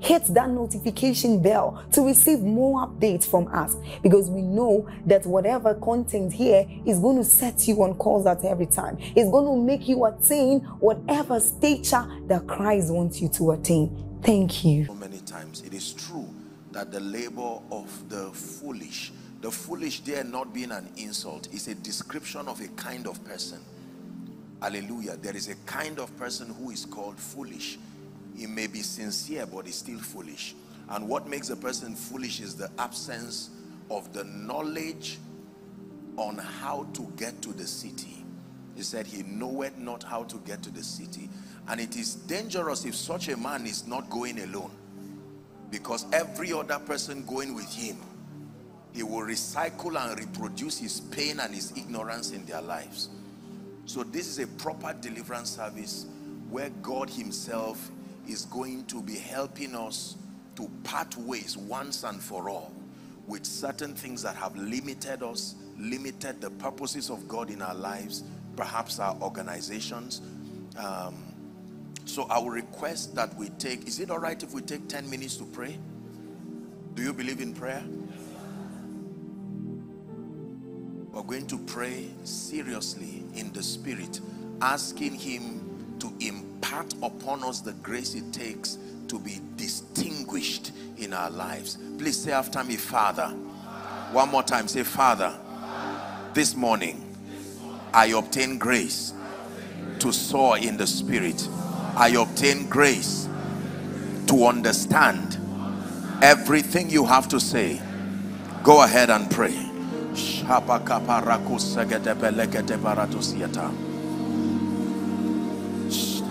hit that notification bell to receive more updates from us because we know that whatever content here is going to set you on course at every time. It's going to make you attain whatever stature that Christ wants you to attain. Thank you. Many times it is true that the labor of the foolish, the foolish there not being an insult, is a description of a kind of person. Hallelujah. There is a kind of person who is called foolish he may be sincere, but he's still foolish. And what makes a person foolish is the absence of the knowledge on how to get to the city. He said he knoweth not how to get to the city. And it is dangerous if such a man is not going alone. Because every other person going with him, he will recycle and reproduce his pain and his ignorance in their lives. So this is a proper deliverance service where God himself is going to be helping us to part ways once and for all with certain things that have limited us, limited the purposes of God in our lives, perhaps our organizations. Um, so I will request that we take, is it all right if we take 10 minutes to pray? Do you believe in prayer? We're going to pray seriously in the spirit, asking him to impart impart upon us the grace it takes to be distinguished in our lives. Please say after me, Father. One more time, say, Father. This morning, I obtain grace to soar in the spirit. I obtain grace to understand everything you have to say. Go ahead and pray.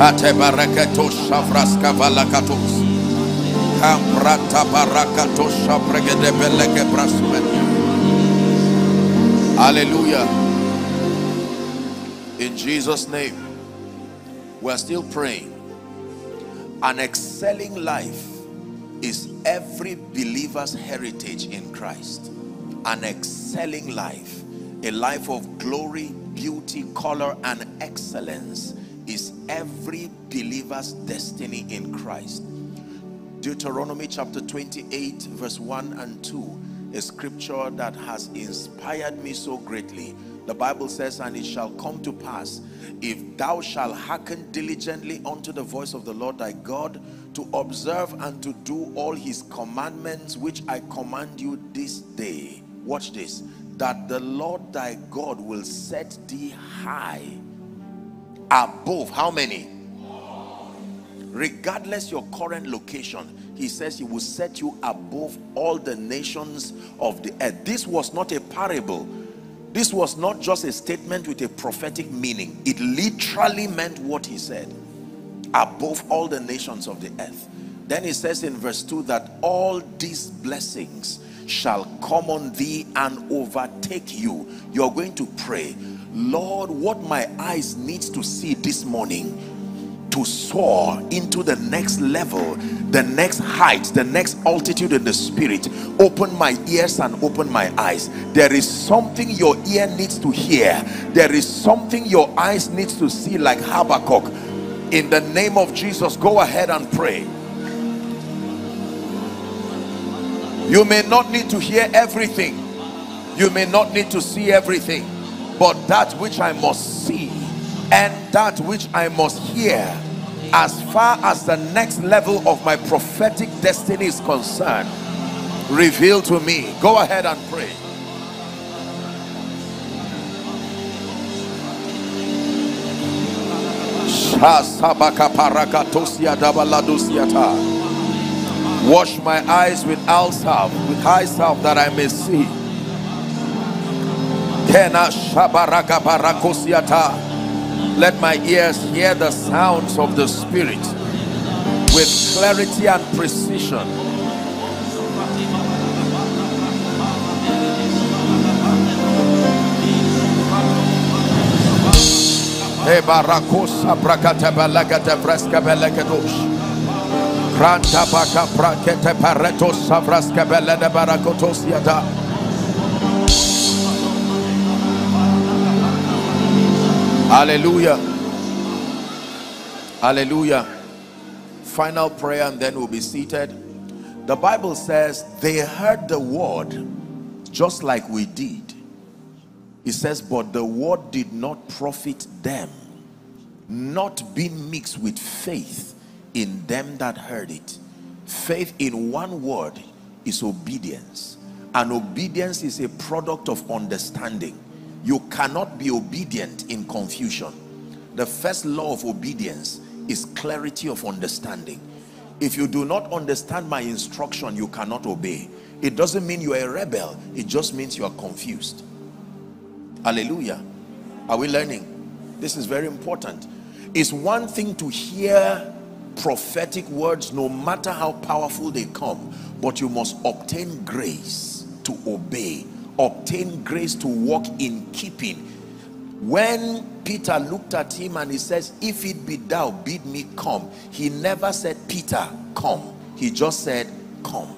Ate barakatos shavraska valakatos. Kamprata barakatos shavregede beleke brasmenia. Hallelujah. In Jesus' name, we're still praying. An excelling life is every believer's heritage in Christ. An excelling life, a life of glory, beauty, color, and excellence is every believer's destiny in Christ. Deuteronomy chapter 28 verse 1 and 2 a scripture that has inspired me so greatly. The Bible says, and it shall come to pass, if thou shalt hearken diligently unto the voice of the Lord thy God, to observe and to do all his commandments which I command you this day. Watch this. That the Lord thy God will set thee high above. How many? Regardless your current location he says he will set you above all the nations of the earth. This was not a parable. This was not just a statement with a prophetic meaning. It literally meant what he said. Above all the nations of the earth. Then he says in verse 2 that all these blessings shall come on thee and overtake you. You're going to pray lord what my eyes needs to see this morning to soar into the next level the next height the next altitude in the spirit open my ears and open my eyes. There is something your ear needs to hear. There is something your eyes needs to see like Habakkuk. In the name of Jesus go ahead and pray. You may not need to hear everything. You may not need to see everything but that which I must see and that which I must hear as far as the next level of my prophetic destiny is concerned reveal to me. Go ahead and pray. Wash my eyes with with eye salve that I may see let my ears hear the sounds of the spirit with clarity and precision Ebarakosa brakata balagata freska belegadosh. Granta baka brakete pareto savraska belede barakotos. Hallelujah. Hallelujah. Final prayer and then we'll be seated. The Bible says they heard the word just like we did. It says, but the word did not profit them, not being mixed with faith in them that heard it. Faith in one word is obedience. And obedience is a product of understanding you cannot be obedient in confusion. The first law of obedience is clarity of understanding. If you do not understand my instruction you cannot obey. It doesn't mean you are a rebel. It just means you are confused. Hallelujah. Are we learning? This is very important. It's one thing to hear prophetic words no matter how powerful they come but you must obtain grace to obey obtain grace to walk in keeping. When peter looked at him and he says if it be thou bid me come he never said peter come. He just said come.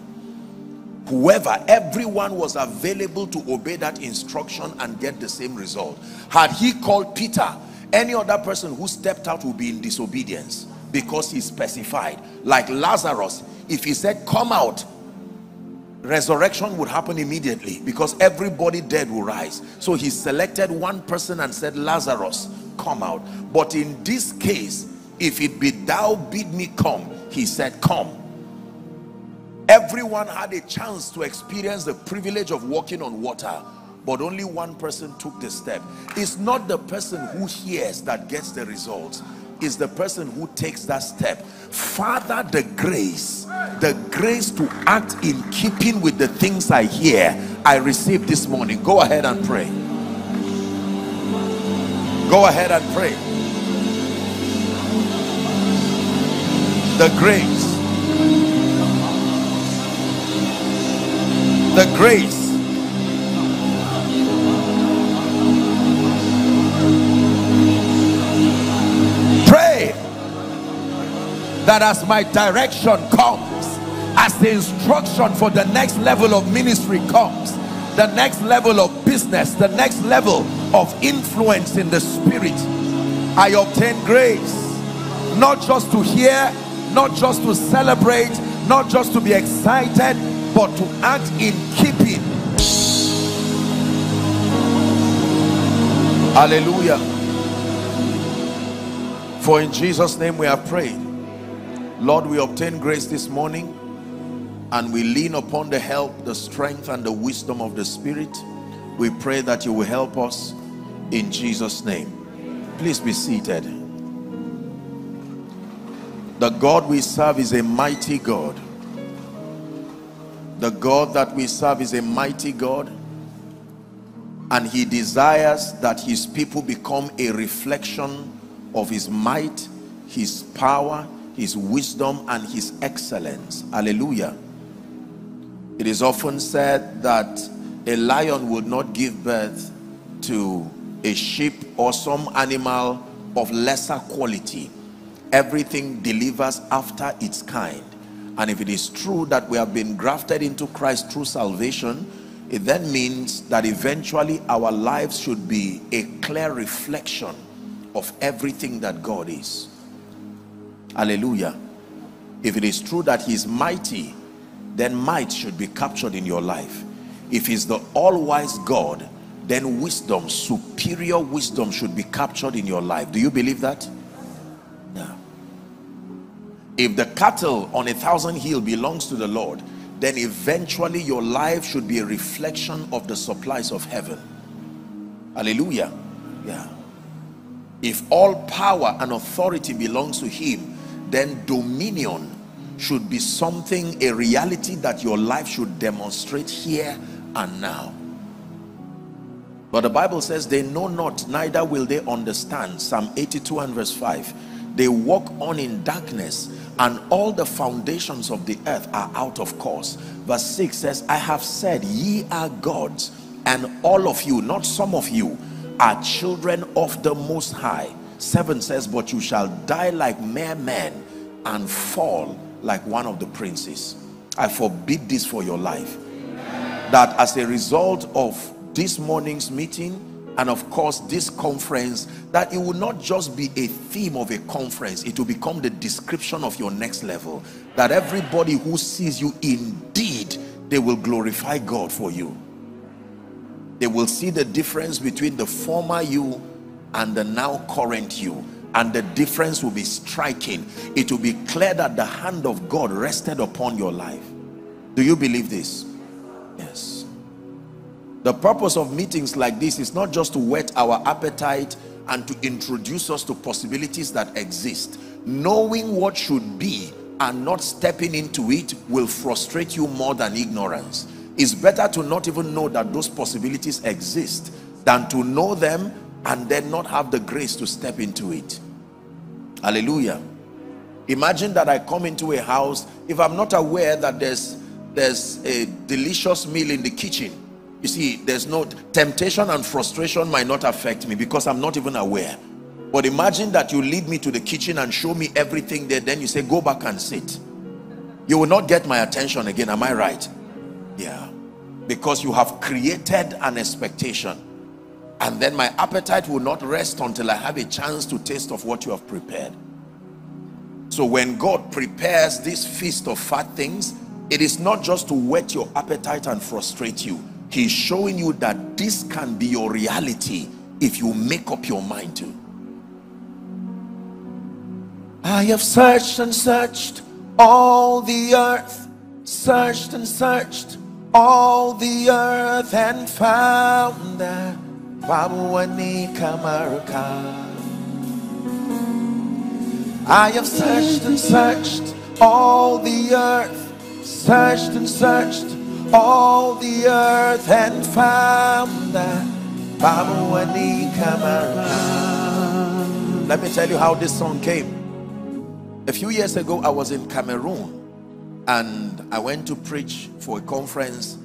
Whoever everyone was available to obey that instruction and get the same result. Had he called peter any other person who stepped out would be in disobedience because he specified. Like lazarus if he said come out resurrection would happen immediately because everybody dead will rise. So he selected one person and said lazarus come out. But in this case if it be thou bid me come he said come. Everyone had a chance to experience the privilege of walking on water but only one person took the step. It's not the person who hears that gets the results is the person who takes that step. Father the grace the grace to act in keeping with the things i hear i received this morning. Go ahead and pray. Go ahead and pray. The grace. The grace that as my direction comes as the instruction for the next level of ministry comes the next level of business the next level of influence in the spirit I obtain grace not just to hear not just to celebrate not just to be excited but to act in keeping. Hallelujah. For in Jesus name we have prayed Lord, we obtain grace this morning and we lean upon the help, the strength, and the wisdom of the Spirit. We pray that you will help us in Jesus' name. Please be seated. The God we serve is a mighty God. The God that we serve is a mighty God and he desires that his people become a reflection of his might, his power, his wisdom and his excellence. Hallelujah. It is often said that a lion would not give birth to a sheep or some animal of lesser quality. Everything delivers after its kind. And if it is true that we have been grafted into Christ through salvation, it then means that eventually our lives should be a clear reflection of everything that God is. Hallelujah. If it is true that he is mighty, then might should be captured in your life. If he's the all-wise God, then wisdom, superior wisdom should be captured in your life. Do you believe that? Yeah. If the cattle on a thousand hill belongs to the Lord, then eventually your life should be a reflection of the supplies of heaven. Hallelujah. Yeah. If all power and authority belongs to him, then dominion should be something, a reality that your life should demonstrate here and now. But the Bible says they know not, neither will they understand. Psalm 82 and verse 5. They walk on in darkness and all the foundations of the earth are out of course. Verse 6 says, I have said, ye are gods, and all of you, not some of you, are children of the Most High. 7 says, but you shall die like mere men and fall like one of the princes. I forbid this for your life. That as a result of this morning's meeting, and of course this conference that it will not just be a theme of a conference it will become the description of your next level that everybody who sees you indeed they will glorify God for you they will see the difference between the former you and the now current you and the difference will be striking it will be clear that the hand of God rested upon your life do you believe this yes the purpose of meetings like this is not just to whet our appetite and to introduce us to possibilities that exist. Knowing what should be and not stepping into it will frustrate you more than ignorance. It's better to not even know that those possibilities exist than to know them and then not have the grace to step into it. Hallelujah. Imagine that I come into a house, if I'm not aware that there's, there's a delicious meal in the kitchen, you see, there's no temptation and frustration might not affect me because I'm not even aware. But imagine that you lead me to the kitchen and show me everything there. Then you say, go back and sit. You will not get my attention again. Am I right? Yeah. Because you have created an expectation. And then my appetite will not rest until I have a chance to taste of what you have prepared. So when God prepares this feast of fat things, it is not just to whet your appetite and frustrate you He's showing you that this can be your reality if you make up your mind to. I have searched and searched all the earth, searched and searched all the earth and found that I have searched and searched all the earth, searched and searched all the earth and found that Let me tell you how this song came. A few years ago, I was in Cameroon and I went to preach for a conference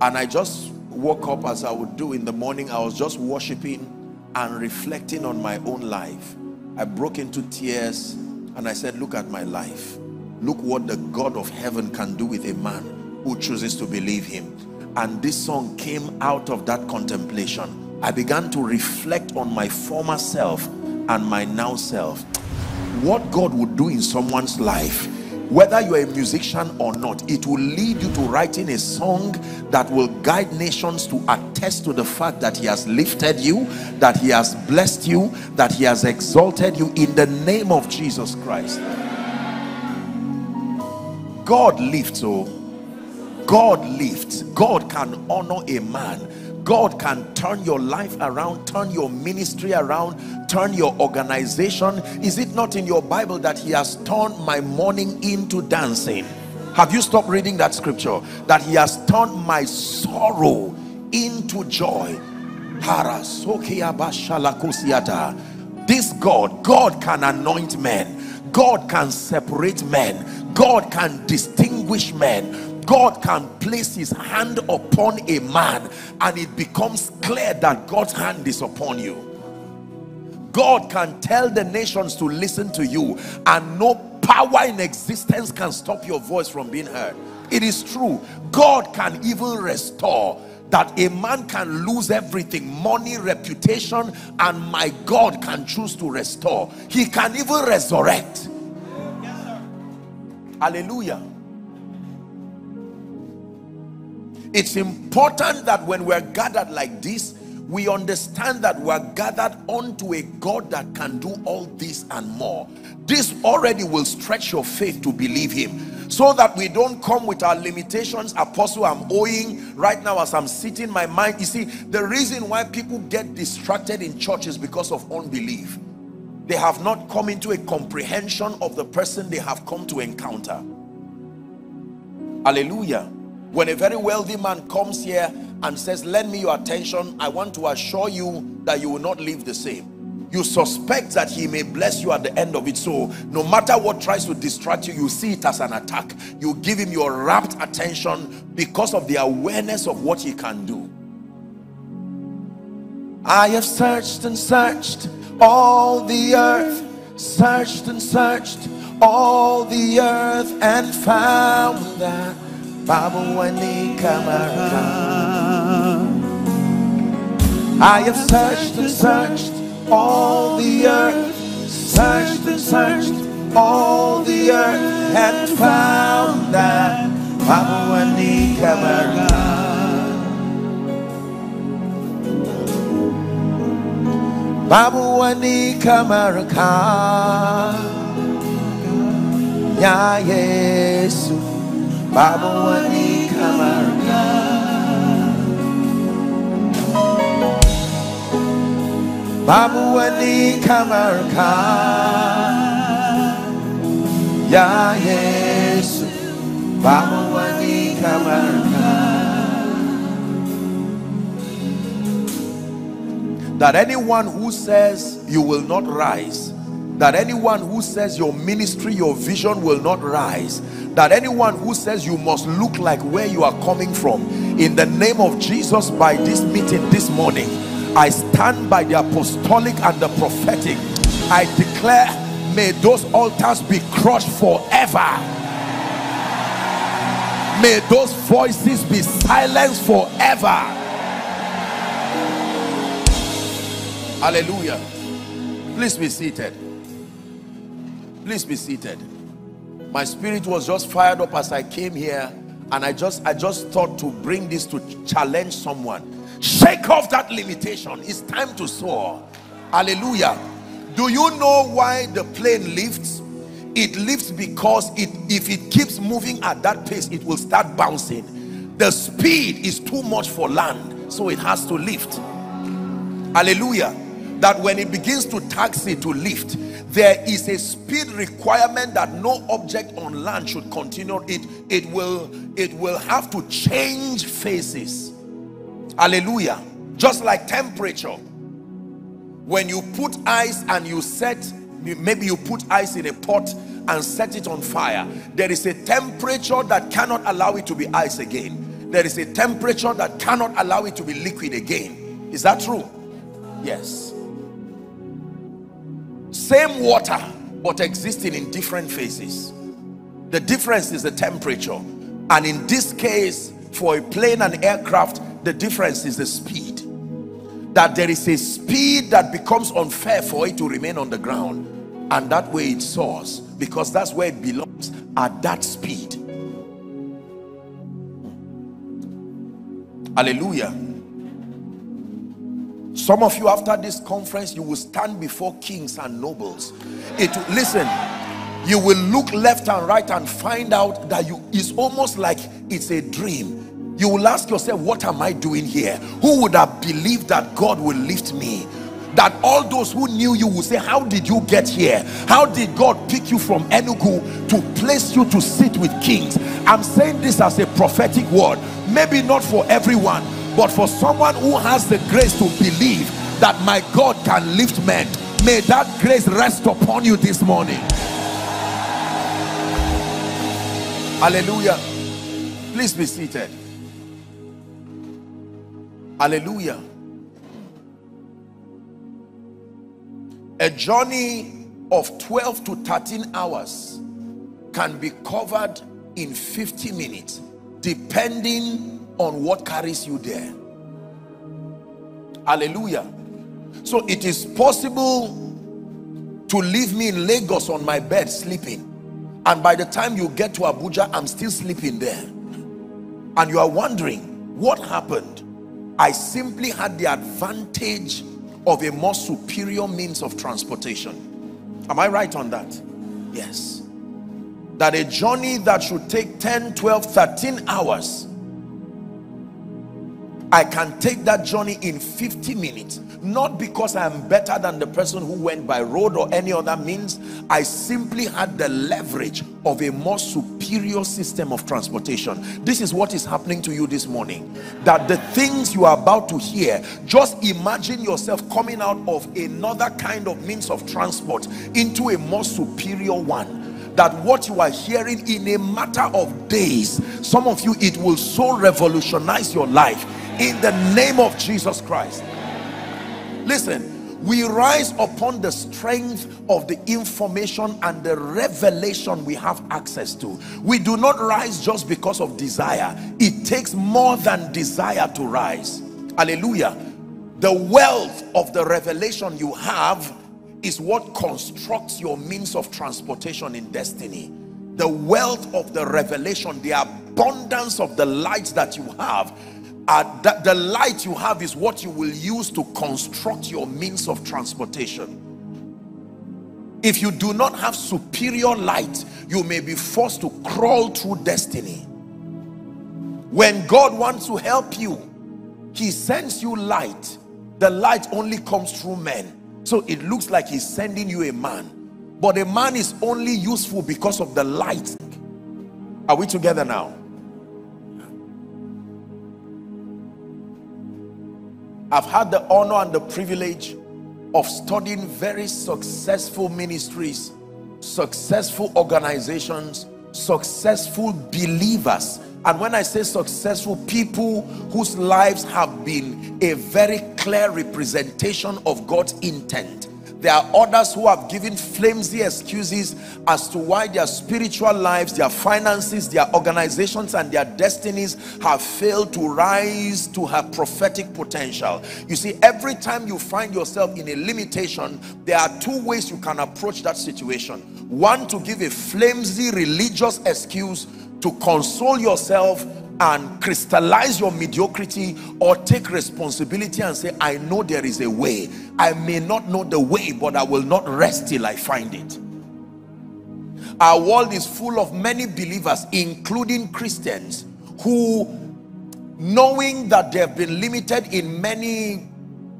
and I just woke up as I would do in the morning. I was just worshiping and reflecting on my own life. I broke into tears and I said, look at my life. Look what the God of heaven can do with a man who chooses to believe him and this song came out of that contemplation I began to reflect on my former self and my now self what God would do in someone's life whether you're a musician or not it will lead you to writing a song that will guide nations to attest to the fact that he has lifted you that he has blessed you that he has exalted you in the name of Jesus Christ God lifts oh God lifts. God can honor a man. God can turn your life around, turn your ministry around, turn your organization. Is it not in your Bible that he has turned my mourning into dancing? have you stopped reading that scripture? That he has turned my sorrow into joy. This God God can anoint men. God can separate men. God can distinguish men God can place his hand upon a man and it becomes clear that God's hand is upon you. God can tell the nations to listen to you and no power in existence can stop your voice from being heard. It is true. God can even restore that a man can lose everything money reputation and my God can choose to restore. He can even resurrect. Hallelujah it's important that when we're gathered like this we understand that we're gathered onto a God that can do all this and more. This already will stretch your faith to believe him so that we don't come with our limitations apostle i'm owing right now as i'm sitting my mind. You see the reason why people get distracted in church is because of unbelief. They have not come into a comprehension of the person they have come to encounter. Hallelujah when a very wealthy man comes here and says lend me your attention. I want to assure you that you will not live the same. You suspect that he may bless you at the end of it. So no matter what tries to distract you you see it as an attack. You give him your rapt attention because of the awareness of what he can do. I have searched and searched all the earth searched and searched all the earth and found that Babu I have searched and searched all the earth, searched and searched all the earth, and found that Papuani Kamara. Papuani Kamaraka Ya Yesu Babu wani kamar Ya Yesu Babu wani That anyone who says you will not rise that anyone who says your ministry your vision will not rise that anyone who says you must look like where you are coming from in the name of Jesus by this meeting this morning I stand by the apostolic and the prophetic. I declare, may those altars be crushed forever. May those voices be silenced forever. Hallelujah. Please be seated. Please be seated. My spirit was just fired up as I came here and I just I just thought to bring this to challenge someone. Shake off that limitation. It's time to soar. Hallelujah. Do you know why the plane lifts? It lifts because it if it keeps moving at that pace it will start bouncing. The speed is too much for land so it has to lift. Hallelujah. That when it begins to taxi to lift there is a speed requirement that no object on land should continue. It it will it will have to change phases. Hallelujah. Just like temperature. When you put ice and you set maybe you put ice in a pot and set it on fire there is a temperature that cannot allow it to be ice again. There is a temperature that cannot allow it to be liquid again. Is that true? Yes same water but existing in different phases. The difference is the temperature. And in this case for a plane and aircraft the difference is the speed. That there is a speed that becomes unfair for it to remain on the ground. And that way it soars because that's where it belongs at that speed. Hallelujah some of you after this conference you will stand before kings and nobles. It listen you will look left and right and find out that you it's almost like it's a dream. You will ask yourself what am i doing here? Who would have believed that god will lift me? That all those who knew you will say how did you get here? How did god pick you from enugu to place you to sit with kings? I'm saying this as a prophetic word. Maybe not for everyone but for someone who has the grace to believe that my God can lift men may that grace rest upon you this morning. Hallelujah. Please be seated. Hallelujah. A journey of 12 to 13 hours can be covered in 50 minutes depending on what carries you there. Hallelujah. So it is possible to leave me in Lagos on my bed sleeping. And by the time you get to Abuja I'm still sleeping there. And you are wondering what happened. I simply had the advantage of a more superior means of transportation. Am I right on that? Yes. That a journey that should take 10 12 13 hours I can take that journey in 50 minutes. Not because I am better than the person who went by road or any other means. I simply had the leverage of a more superior system of transportation. This is what is happening to you this morning. That the things you are about to hear just imagine yourself coming out of another kind of means of transport into a more superior one. That what you are hearing in a matter of days some of you it will so revolutionize your life in the name of Jesus Christ. Listen we rise upon the strength of the information and the revelation we have access to. We do not rise just because of desire. It takes more than desire to rise. Hallelujah. The wealth of the revelation you have is what constructs your means of transportation in destiny. The wealth of the revelation the abundance of the light that you have uh, the, the light you have is what you will use to construct your means of transportation. If you do not have superior light you may be forced to crawl through destiny. When God wants to help you he sends you light. The light only comes through men. So it looks like he's sending you a man. But a man is only useful because of the light. Are we together now I've had the honor and the privilege of studying very successful ministries, successful organizations, successful believers. And when I say successful, people whose lives have been a very clear representation of God's intent there are others who have given flimsy excuses as to why their spiritual lives, their finances, their organizations and their destinies have failed to rise to her prophetic potential. You see, every time you find yourself in a limitation, there are two ways you can approach that situation. One, to give a flimsy religious excuse to console yourself and crystallize your mediocrity or take responsibility and say I know there is a way. I may not know the way but I will not rest till I find it. Our world is full of many believers including Christians who knowing that they have been limited in many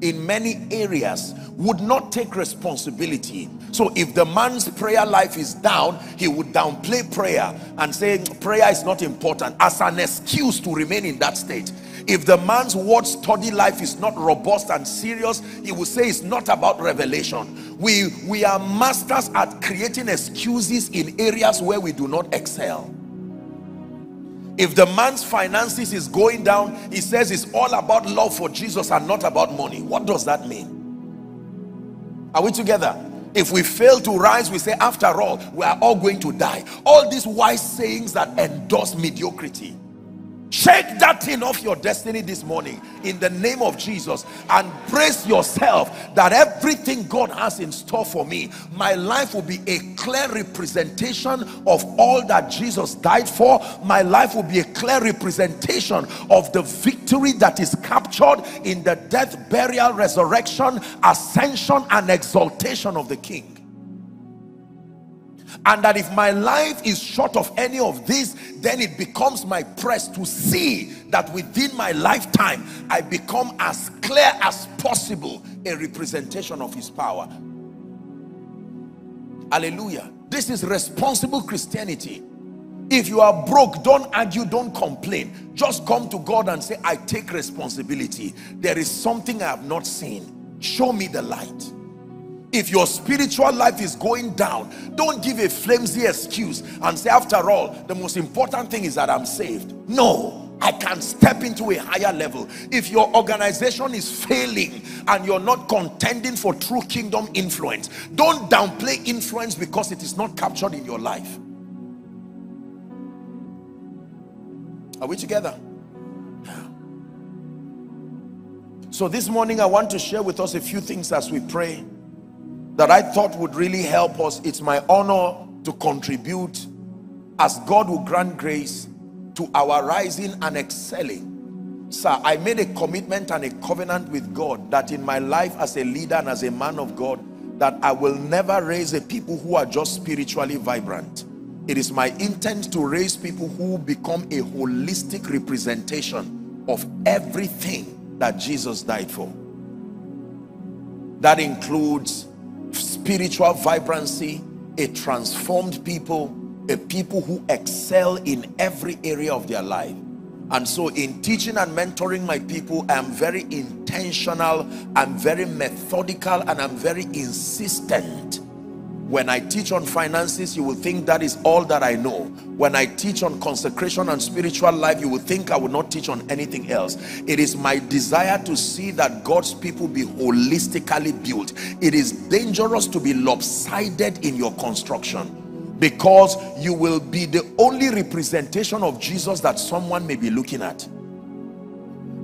in many areas would not take responsibility. So if the man's prayer life is down he would downplay prayer and say prayer is not important as an excuse to remain in that state. If the man's word study life is not robust and serious he will say it's not about revelation. We we are masters at creating excuses in areas where we do not excel. If the man's finances is going down he says it's all about love for jesus and not about money. What does that mean are we together? If we fail to rise we say after all we are all going to die. All these wise sayings that endorse mediocrity Shake that thing off your destiny this morning in the name of Jesus and brace yourself that everything God has in store for me, my life will be a clear representation of all that Jesus died for. My life will be a clear representation of the victory that is captured in the death, burial, resurrection, ascension, and exaltation of the King and that if my life is short of any of this then it becomes my press to see that within my lifetime I become as clear as possible a representation of his power hallelujah this is responsible Christianity If you are broke, don't argue, don't complain. Just come to God and say, I take responsibility. There is something I have not seen. Show me the light. If your spiritual life is going down, don't give a flimsy excuse and say, after all, the most important thing is that I'm saved. No. I can step into a higher level. If your organization is failing and you're not contending for true kingdom influence, don't downplay influence because it is not captured in your life. Are we together? So this morning I want to share with us a few things as we pray that I thought would really help us. It's my honor to contribute as God will grant grace to our rising and excelling. Sir, I made a commitment and a covenant with God that in my life as a leader and as a man of God, that I will never raise a people who are just spiritually vibrant. It is my intent to raise people who become a holistic representation of everything that Jesus died for. That includes spiritual vibrancy, a transformed people, a people who excel in every area of their life. And so in teaching and mentoring my people, I am very intentional, I'm very methodical, and I'm very insistent when I teach on finances, you will think that is all that I know. When I teach on consecration and spiritual life, you will think I will not teach on anything else. It is my desire to see that God's people be holistically built. It is dangerous to be lopsided in your construction because you will be the only representation of Jesus that someone may be looking at.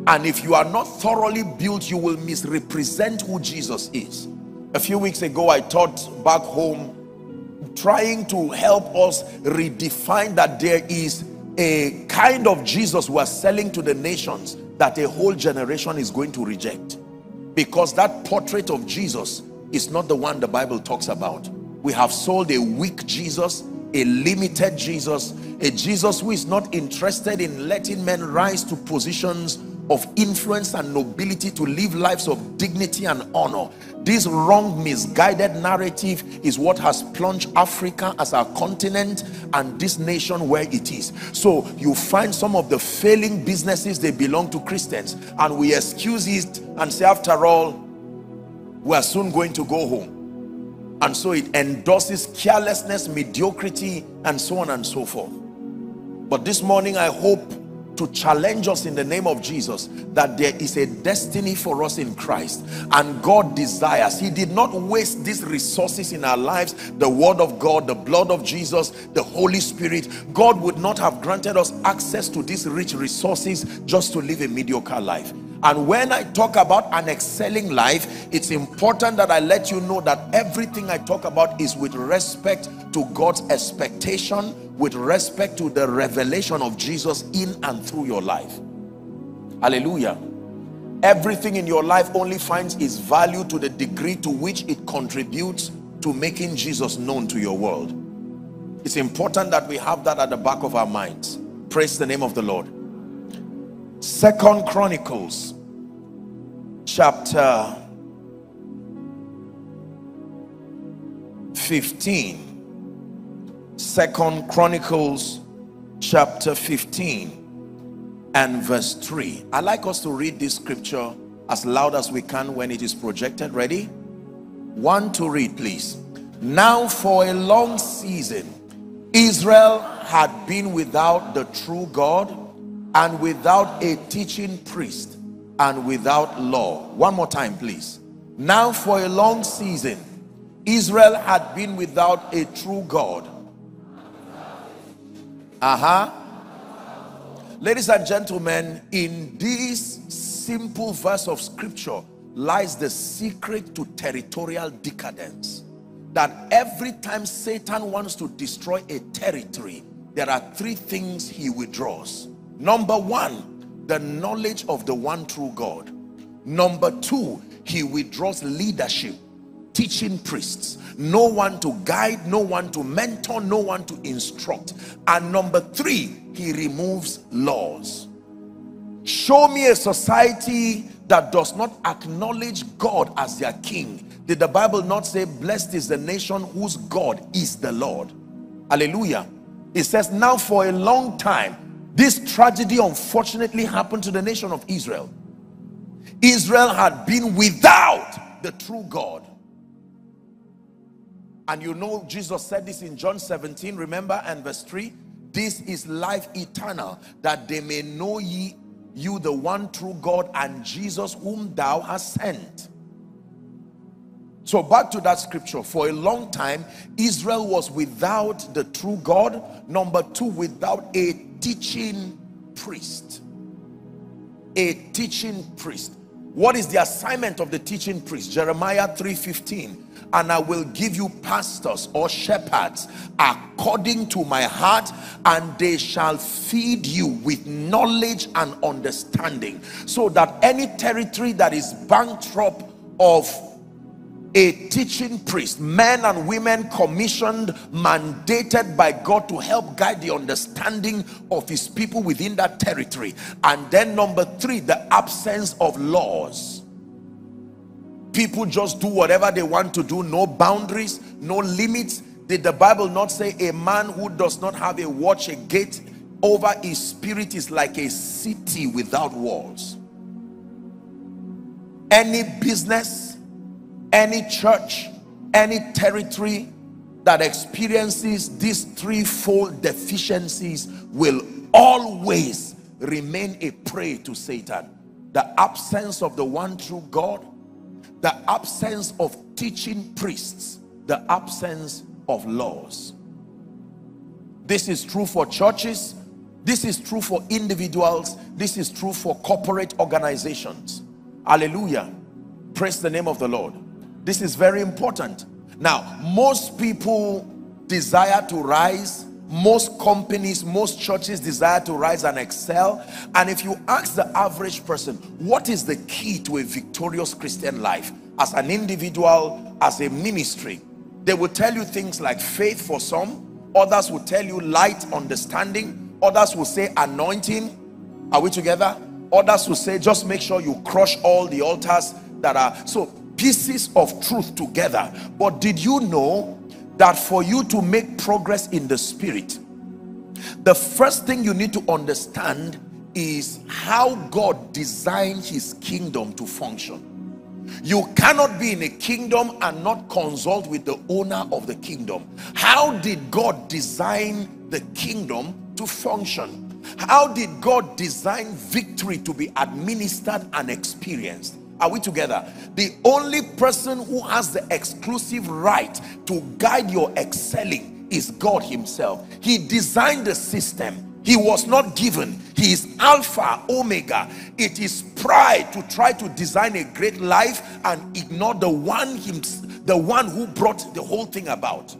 And if you are not thoroughly built, you will misrepresent who Jesus is a few weeks ago I taught back home trying to help us redefine that there is a kind of Jesus we are selling to the nations that a whole generation is going to reject. Because that portrait of Jesus is not the one the Bible talks about. We have sold a weak Jesus a limited Jesus a Jesus who is not interested in letting men rise to positions of influence and nobility to live lives of dignity and honor. This wrong misguided narrative is what has plunged Africa as our continent and this nation where it is. So you find some of the failing businesses they belong to Christians. And we excuse it and say after all we are soon going to go home. And so it endorses carelessness mediocrity and so on and so forth. But this morning I hope to challenge us in the name of Jesus that there is a destiny for us in Christ and God desires. He did not waste these resources in our lives the word of God the blood of Jesus the Holy Spirit. God would not have granted us access to these rich resources just to live a mediocre life. And when I talk about an excelling life it's important that I let you know that everything I talk about is with respect to God's expectation with respect to the revelation of Jesus in and through your life. Hallelujah. Everything in your life only finds its value to the degree to which it contributes to making Jesus known to your world. It's important that we have that at the back of our minds. Praise the name of the Lord. Second Chronicles chapter 15 Second Chronicles chapter 15 and verse 3. I like us to read this scripture as loud as we can when it is projected. Ready? One to read, please. Now for a long season, Israel had been without the true God and without a teaching priest and without law. One more time, please. Now for a long season, Israel had been without a true God uh-huh. Ladies and gentlemen, in this simple verse of scripture lies the secret to territorial decadence. That every time Satan wants to destroy a territory, there are three things he withdraws. Number one, the knowledge of the one true God. Number two, he withdraws leadership teaching priests. No one to guide no one to mentor no one to instruct. And number three he removes laws. Show me a society that does not acknowledge God as their king. Did the Bible not say blessed is the nation whose God is the Lord hallelujah. It says, now for a long time, this tragedy unfortunately happened to the nation of Israel. Israel had been without the true God. And you know, Jesus said this in John 17, remember, and verse 3 This is life eternal, that they may know ye, you, the one true God, and Jesus, whom thou hast sent. So, back to that scripture. For a long time, Israel was without the true God. Number two, without a teaching priest. A teaching priest. What is the assignment of the teaching priest? Jeremiah 3:15. And I will give you pastors or shepherds according to my heart, and they shall feed you with knowledge and understanding, so that any territory that is bankrupt of a teaching priest, men and women commissioned, mandated by God to help guide the understanding of his people within that territory. And then number three, the absence of laws. People just do whatever they want to do, no boundaries, no limits. Did the Bible not say a man who does not have a watch, a gate over his spirit is like a city without walls? Any business any church, any territory that experiences these threefold deficiencies will always remain a prey to Satan. The absence of the one true God, the absence of teaching priests, the absence of laws. This is true for churches, this is true for individuals, this is true for corporate organizations. Hallelujah. Praise the name of the Lord. This is very important. Now, most people desire to rise. Most companies, most churches desire to rise and excel. And if you ask the average person, what is the key to a victorious Christian life? As an individual, as a ministry, they will tell you things like faith for some. Others will tell you light understanding. Others will say anointing. Are we together? Others will say just make sure you crush all the altars that are. So pieces of truth together. But did you know that for you to make progress in the spirit, the first thing you need to understand is how God designed his kingdom to function. You cannot be in a kingdom and not consult with the owner of the kingdom. How did God design the kingdom to function? How did God design victory to be administered and experienced? Are we together? The only person who has the exclusive right to guide your excelling is God himself. He designed the system. He was not given. He is Alpha, Omega. It is pride to try to design a great life and ignore the one him, the one who brought the whole thing about.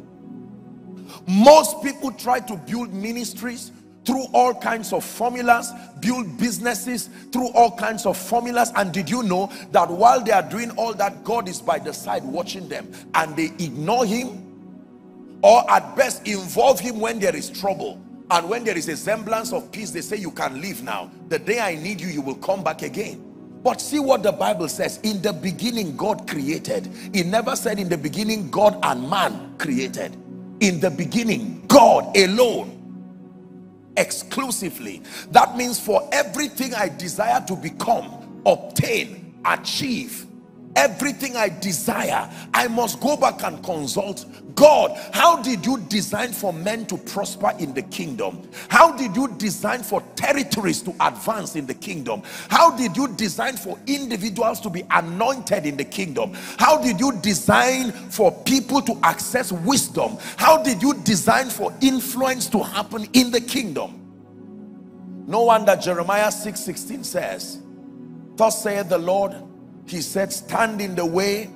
Most people try to build ministries through all kinds of formulas, build businesses through all kinds of formulas. And did you know that while they are doing all that, God is by the side watching them and they ignore him or at best involve him when there is trouble. And when there is a semblance of peace, they say, you can leave now. The day I need you, you will come back again. But see what the Bible says. In the beginning, God created. It never said in the beginning, God and man created. In the beginning, God alone exclusively. That means for everything I desire to become, obtain, achieve, everything I desire, I must go back and consult God. How did you design for men to prosper in the kingdom? How did you design for territories to advance in the kingdom? How did you design for individuals to be anointed in the kingdom? How did you design for people to access wisdom? How did you design for influence to happen in the kingdom? No wonder Jeremiah 6 16 says, Thus saith the Lord, he said stand in the way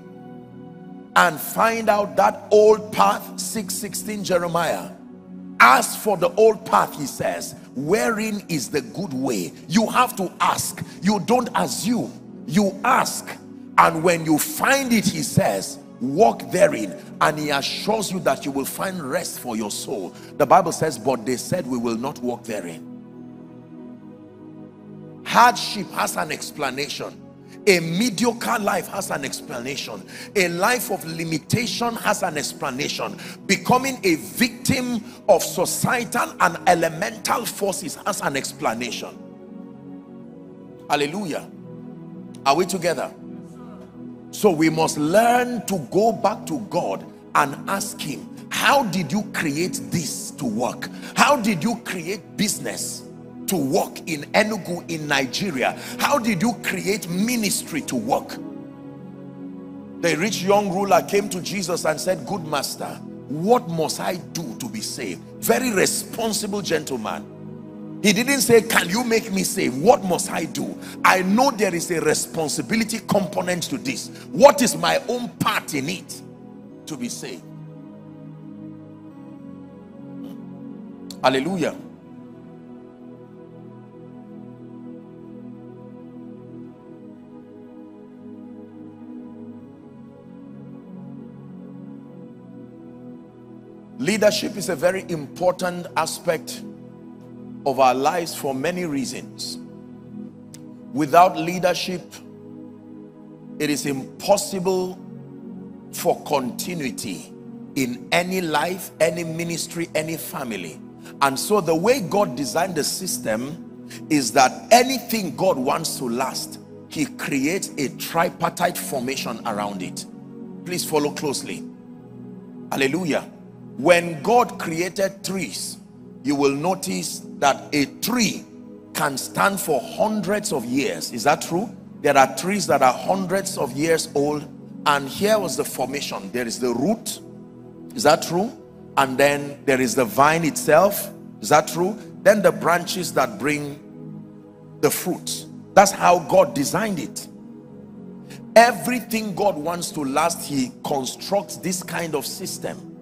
and find out that old path 616 jeremiah. Ask for the old path he says wherein is the good way. You have to ask. You don't assume. You ask. And when you find it he says walk therein. And he assures you that you will find rest for your soul. The bible says but they said we will not walk therein. Hardship has an explanation A mediocre life has an explanation. A life of limitation has an explanation. Becoming a victim of societal and elemental forces has an explanation. Hallelujah. Are we together? So we must learn to go back to God and ask him, how did you create this to work? How did you create business? To work in Enugu in Nigeria? How did you create ministry to work? The rich young ruler came to Jesus and said, good master, what must I do to be saved? Very responsible gentleman. He didn't say, can you make me saved? What must I do? I know there is a responsibility component to this. What is my own part in it to be saved? Hallelujah. Leadership is a very important aspect of our lives for many reasons. Without leadership, it is impossible for continuity in any life, any ministry, any family. And so the way God designed the system is that anything God wants to last, he creates a tripartite formation around it. Please follow closely. Hallelujah when God created trees, you will notice that a tree can stand for hundreds of years. Is that true? There are trees that are hundreds of years old. And here was the formation. There is the root. Is that true? And then there is the vine itself. Is that true? Then the branches that bring the fruit. That's how God designed it. Everything God wants to last, he constructs this kind of system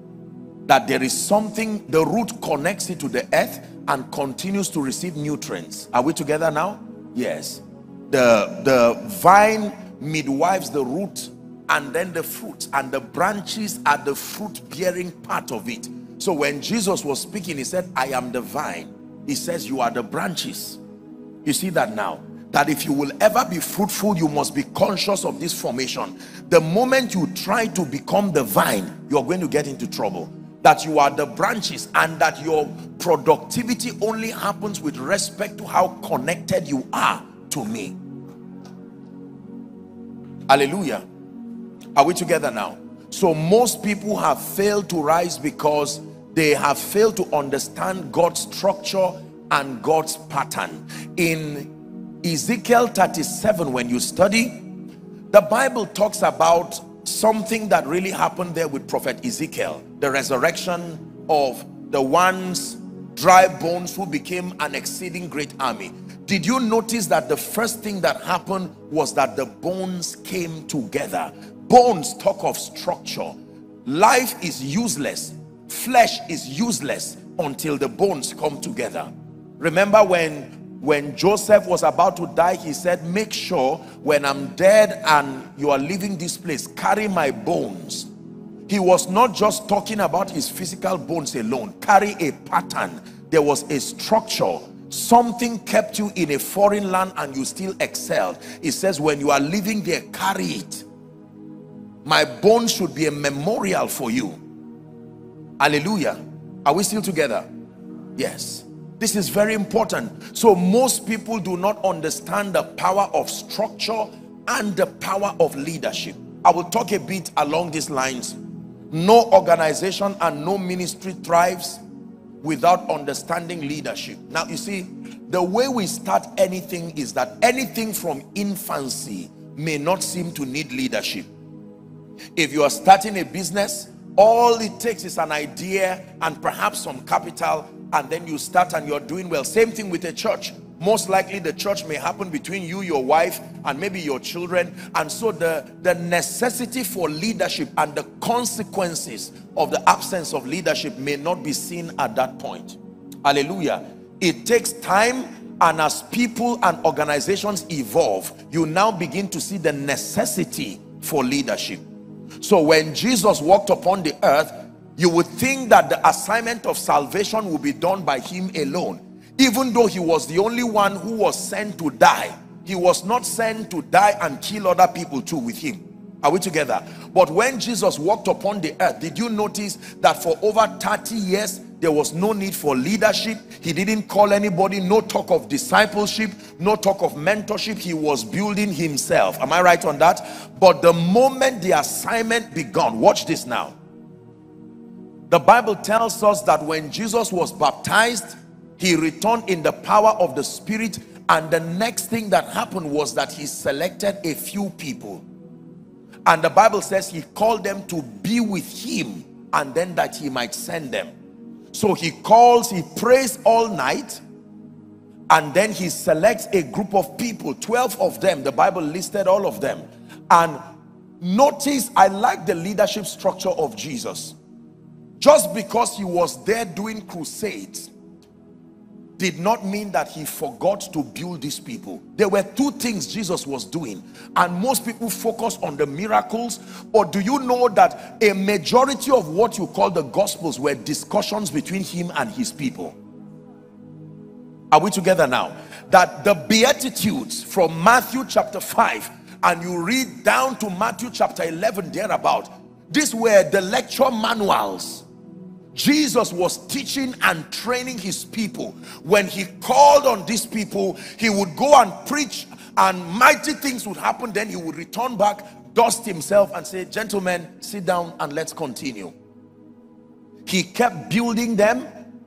that there is something the root connects it to the earth and continues to receive nutrients. Are we together now? Yes. The the vine midwives the root and then the fruit and the branches are the fruit bearing part of it. So when jesus was speaking he said i am the vine. He says you are the branches. You see that now? That if you will ever be fruitful you must be conscious of this formation. The moment you try to become the vine you are going to get into trouble that you are the branches and that your productivity only happens with respect to how connected you are to me. Hallelujah. Are we together now? So most people have failed to rise because they have failed to understand God's structure and God's pattern. In Ezekiel 37 when you study the Bible talks about something that really happened there with prophet Ezekiel the resurrection of the ones dry bones who became an exceeding great army. Did you notice that the first thing that happened was that the bones came together? Bones talk of structure. Life is useless. Flesh is useless until the bones come together. Remember when when Joseph was about to die, he said, make sure when I'm dead and you are leaving this place, carry my bones. He was not just talking about his physical bones alone. Carry a pattern. There was a structure. Something kept you in a foreign land and you still excelled. It says when you are living there, carry it. My bones should be a memorial for you. Hallelujah. Are we still together? Yes. This is very important. So most people do not understand the power of structure and the power of leadership. I will talk a bit along these lines. No organization and no ministry thrives without understanding leadership. Now you see, the way we start anything is that anything from infancy may not seem to need leadership. If you are starting a business, all it takes is an idea and perhaps some capital and then you start and you're doing well same thing with a church most likely the church may happen between you your wife and maybe your children. And so the the necessity for leadership and the consequences of the absence of leadership may not be seen at that point. Hallelujah. It takes time and as people and organizations evolve you now begin to see the necessity for leadership. So when jesus walked upon the earth you would think that the assignment of salvation will be done by him alone even though he was the only one who was sent to die he was not sent to die and kill other people too with him. Are we together? But when jesus walked upon the earth did you notice that for over 30 years there was no need for leadership? He didn't call anybody no talk of discipleship no talk of mentorship. He was building himself. Am i right on that? But the moment the assignment began watch this now. The bible tells us that when jesus was baptized he returned in the power of the spirit and the next thing that happened was that he selected a few people. And the bible says he called them to be with him and then that he might send them. So he calls he prays all night and then he selects a group of people 12 of them. The bible listed all of them. And notice i like the leadership structure of jesus. Just because he was there doing crusades did not mean that he forgot to build these people. There were two things jesus was doing and most people focus on the miracles or do you know that a majority of what you call the gospels were discussions between him and his people? Are we together now? That the beatitudes from matthew chapter 5 and you read down to matthew chapter 11 thereabout these were the lecture manuals Jesus was teaching and training his people. When he called on these people, he would go and preach and mighty things would happen. Then he would return back, dust himself and say, gentlemen, sit down and let's continue. He kept building them,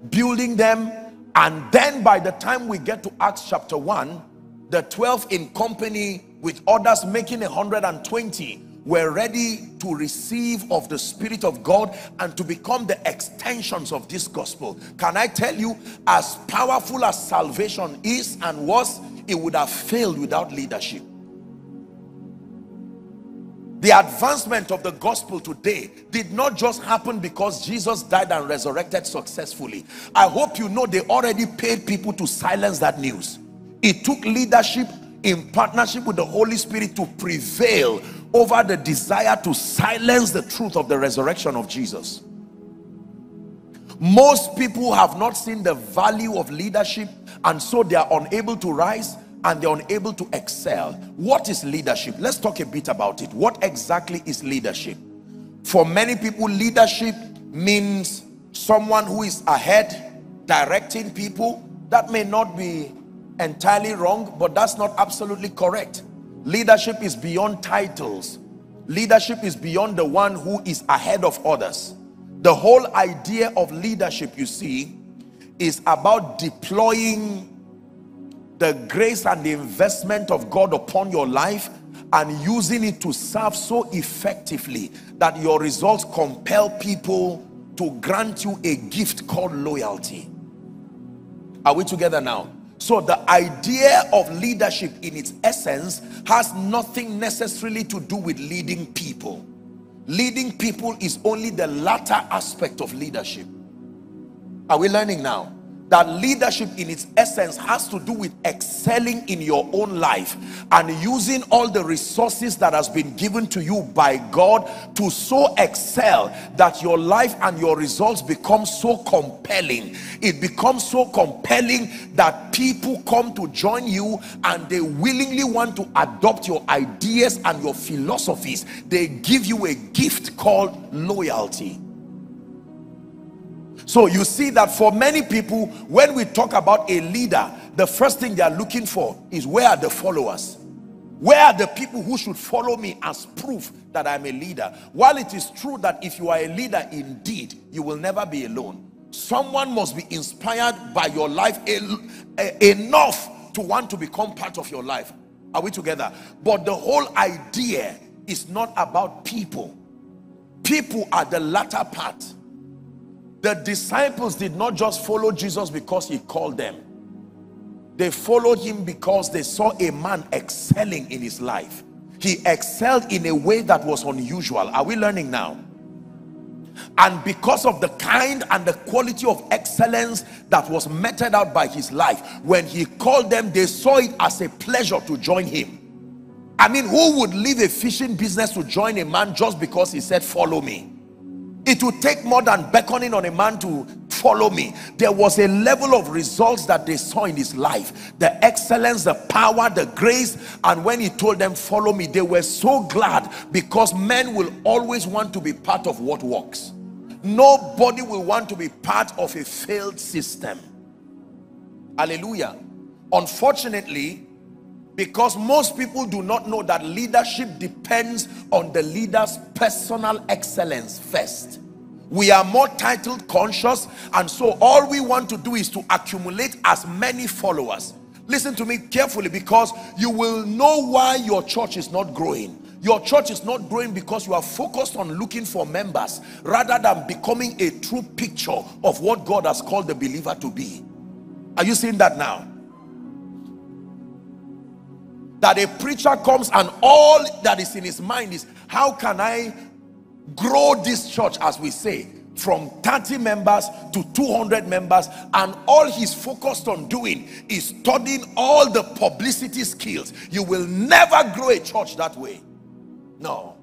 building them. And then by the time we get to Acts chapter 1, the 12 in company with others making 120 were ready to receive of the Spirit of God and to become the extensions of this gospel. Can I tell you, as powerful as salvation is and was, it would have failed without leadership. The advancement of the gospel today did not just happen because Jesus died and resurrected successfully. I hope you know they already paid people to silence that news. It took leadership in partnership with the Holy Spirit to prevail over the desire to silence the truth of the resurrection of Jesus. Most people have not seen the value of leadership and so they are unable to rise and they're unable to excel. What is leadership? Let's talk a bit about it. What exactly is leadership? For many people, leadership means someone who is ahead, directing people. That may not be entirely wrong, but that's not absolutely correct. Leadership is beyond titles. Leadership is beyond the one who is ahead of others. The whole idea of leadership, you see, is about deploying the grace and the investment of God upon your life and using it to serve so effectively that your results compel people to grant you a gift called loyalty. Are we together now? So the idea of leadership in its essence has nothing necessarily to do with leading people. Leading people is only the latter aspect of leadership. Are we learning now? That leadership in its essence has to do with excelling in your own life and using all the resources that has been given to you by God to so excel that your life and your results become so compelling. It becomes so compelling that people come to join you and they willingly want to adopt your ideas and your philosophies. They give you a gift called loyalty so you see that for many people, when we talk about a leader, the first thing they are looking for is where are the followers? Where are the people who should follow me as proof that I'm a leader? While it is true that if you are a leader indeed, you will never be alone. Someone must be inspired by your life enough to want to become part of your life. Are we together? But the whole idea is not about people. People are the latter part the disciples did not just follow Jesus because he called them. They followed him because they saw a man excelling in his life. He excelled in a way that was unusual. Are we learning now? And because of the kind and the quality of excellence that was meted out by his life, when he called them, they saw it as a pleasure to join him. I mean, who would leave a fishing business to join a man just because he said, follow me? It would take more than beckoning on a man to follow me. There was a level of results that they saw in his life. The excellence the power the grace. And when he told them follow me they were so glad because men will always want to be part of what works. Nobody will want to be part of a failed system. Hallelujah. Unfortunately because most people do not know that leadership depends on the leader's personal excellence first. We are more title conscious and so all we want to do is to accumulate as many followers. Listen to me carefully because you will know why your church is not growing. Your church is not growing because you are focused on looking for members rather than becoming a true picture of what God has called the believer to be. Are you seeing that now that a preacher comes and all that is in his mind is how can I grow this church as we say from 30 members to 200 members? And all he's focused on doing is studying all the publicity skills. You will never grow a church that way. No.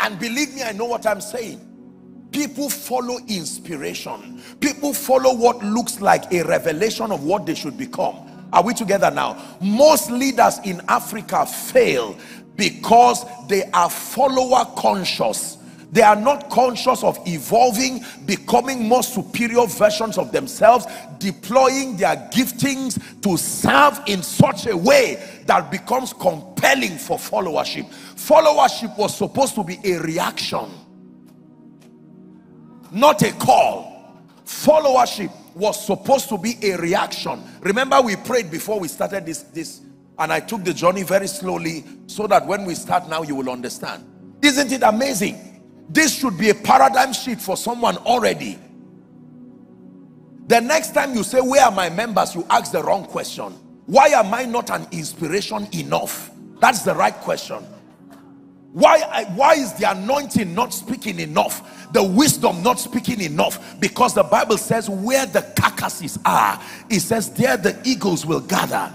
And believe me I know what I'm saying. People follow inspiration. People follow what looks like a revelation of what they should become are we together now? Most leaders in Africa fail because they are follower conscious. They are not conscious of evolving, becoming more superior versions of themselves, deploying their giftings to serve in such a way that becomes compelling for followership. Followership was supposed to be a reaction, not a call. Followership was supposed to be a reaction. Remember we prayed before we started this this and i took the journey very slowly so that when we start now you will understand. Isn't it amazing? This should be a paradigm shift for someone already. The next time you say where are my members? you ask the wrong question. Why am i not an inspiration enough? That's the right question why why is the anointing not speaking enough? The wisdom not speaking enough? Because the bible says where the carcasses are it says there the eagles will gather.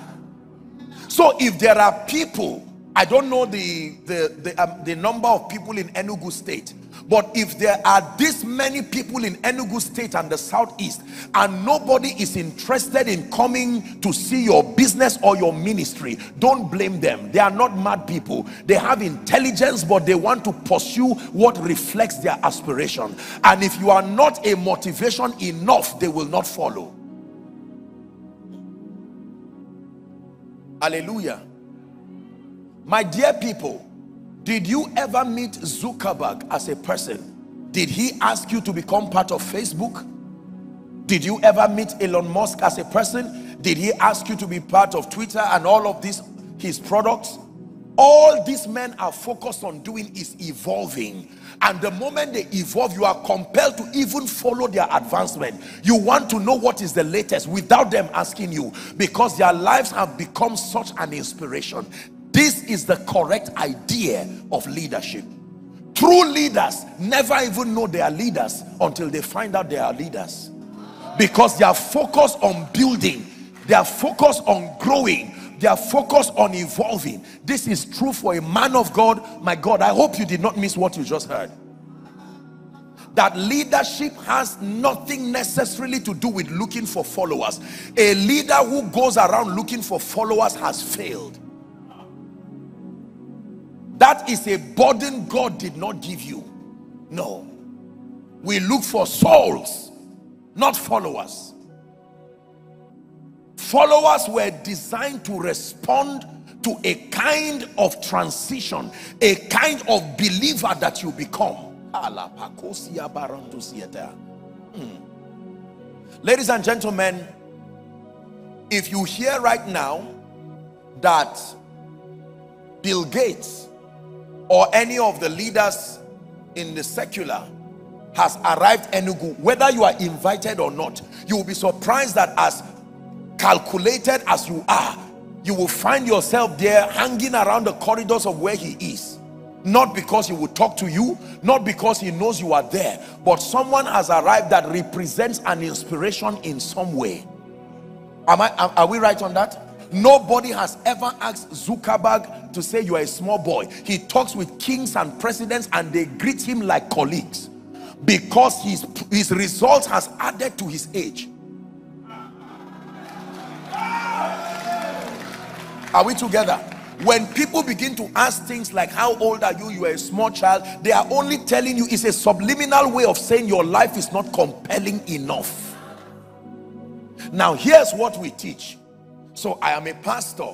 So if there are people i don't know the the the, um, the number of people in enugu state but if there are this many people in Enugu state and the southeast and nobody is interested in coming to see your business or your ministry, don't blame them. They are not mad people. They have intelligence but they want to pursue what reflects their aspiration. And if you are not a motivation enough, they will not follow. Hallelujah. My dear people, did you ever meet Zuckerberg as a person? Did he ask you to become part of Facebook? Did you ever meet Elon Musk as a person? Did he ask you to be part of Twitter and all of these, his products? All these men are focused on doing is evolving. And the moment they evolve, you are compelled to even follow their advancement. You want to know what is the latest without them asking you because their lives have become such an inspiration. This is the correct idea of leadership. True leaders never even know they are leaders until they find out they are leaders. Because they are focused on building, they are focused on growing, they are focused on evolving. This is true for a man of God. My God, I hope you did not miss what you just heard. That leadership has nothing necessarily to do with looking for followers. A leader who goes around looking for followers has failed. That is a burden God did not give you. No. We look for souls, not followers. Followers were designed to respond to a kind of transition, a kind of believer that you become. Hmm. Ladies and gentlemen, if you hear right now that Bill Gates or any of the leaders in the secular has arrived Enugu, whether you are invited or not, you will be surprised that as calculated as you are, you will find yourself there hanging around the corridors of where he is. Not because he will talk to you, not because he knows you are there, but someone has arrived that represents an inspiration in some way. Am I, are we right on that? Nobody has ever asked Zuckerberg to say you are a small boy. He talks with kings and presidents and they greet him like colleagues. because his, his results has added to his age. Are we together? When people begin to ask things like, How old are you? You are a small child. They are only telling you it's a subliminal way of saying your life is not compelling enough. Now, here's what we teach. So, I am a pastor,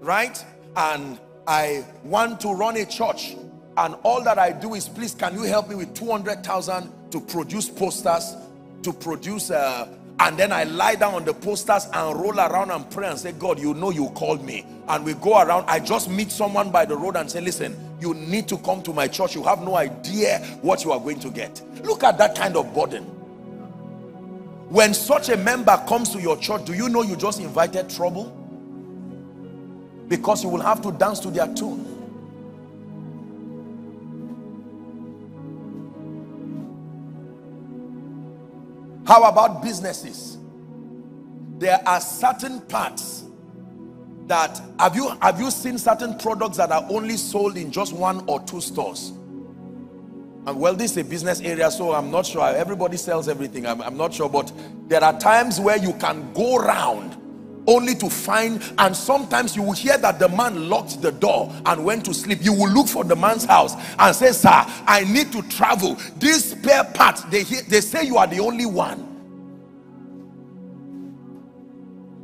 right? And I want to run a church. And all that I do is, please, can you help me with 200,000 to produce posters, to produce uh, and then I lie down on the posters and roll around and pray and say God you know you called me. And we go around. I just meet someone by the road and say listen you need to come to my church. You have no idea what you are going to get. Look at that kind of burden when such a member comes to your church do you know you just invited trouble because you will have to dance to their tune How about businesses? There are certain parts that have you have you seen certain products that are only sold in just one or two stores? And well, this is a business area, so I'm not sure. Everybody sells everything. I'm, I'm not sure, but there are times where you can go around only to find and sometimes you will hear that the man locked the door and went to sleep you will look for the man's house and say sir i need to travel this spare part they they say you are the only one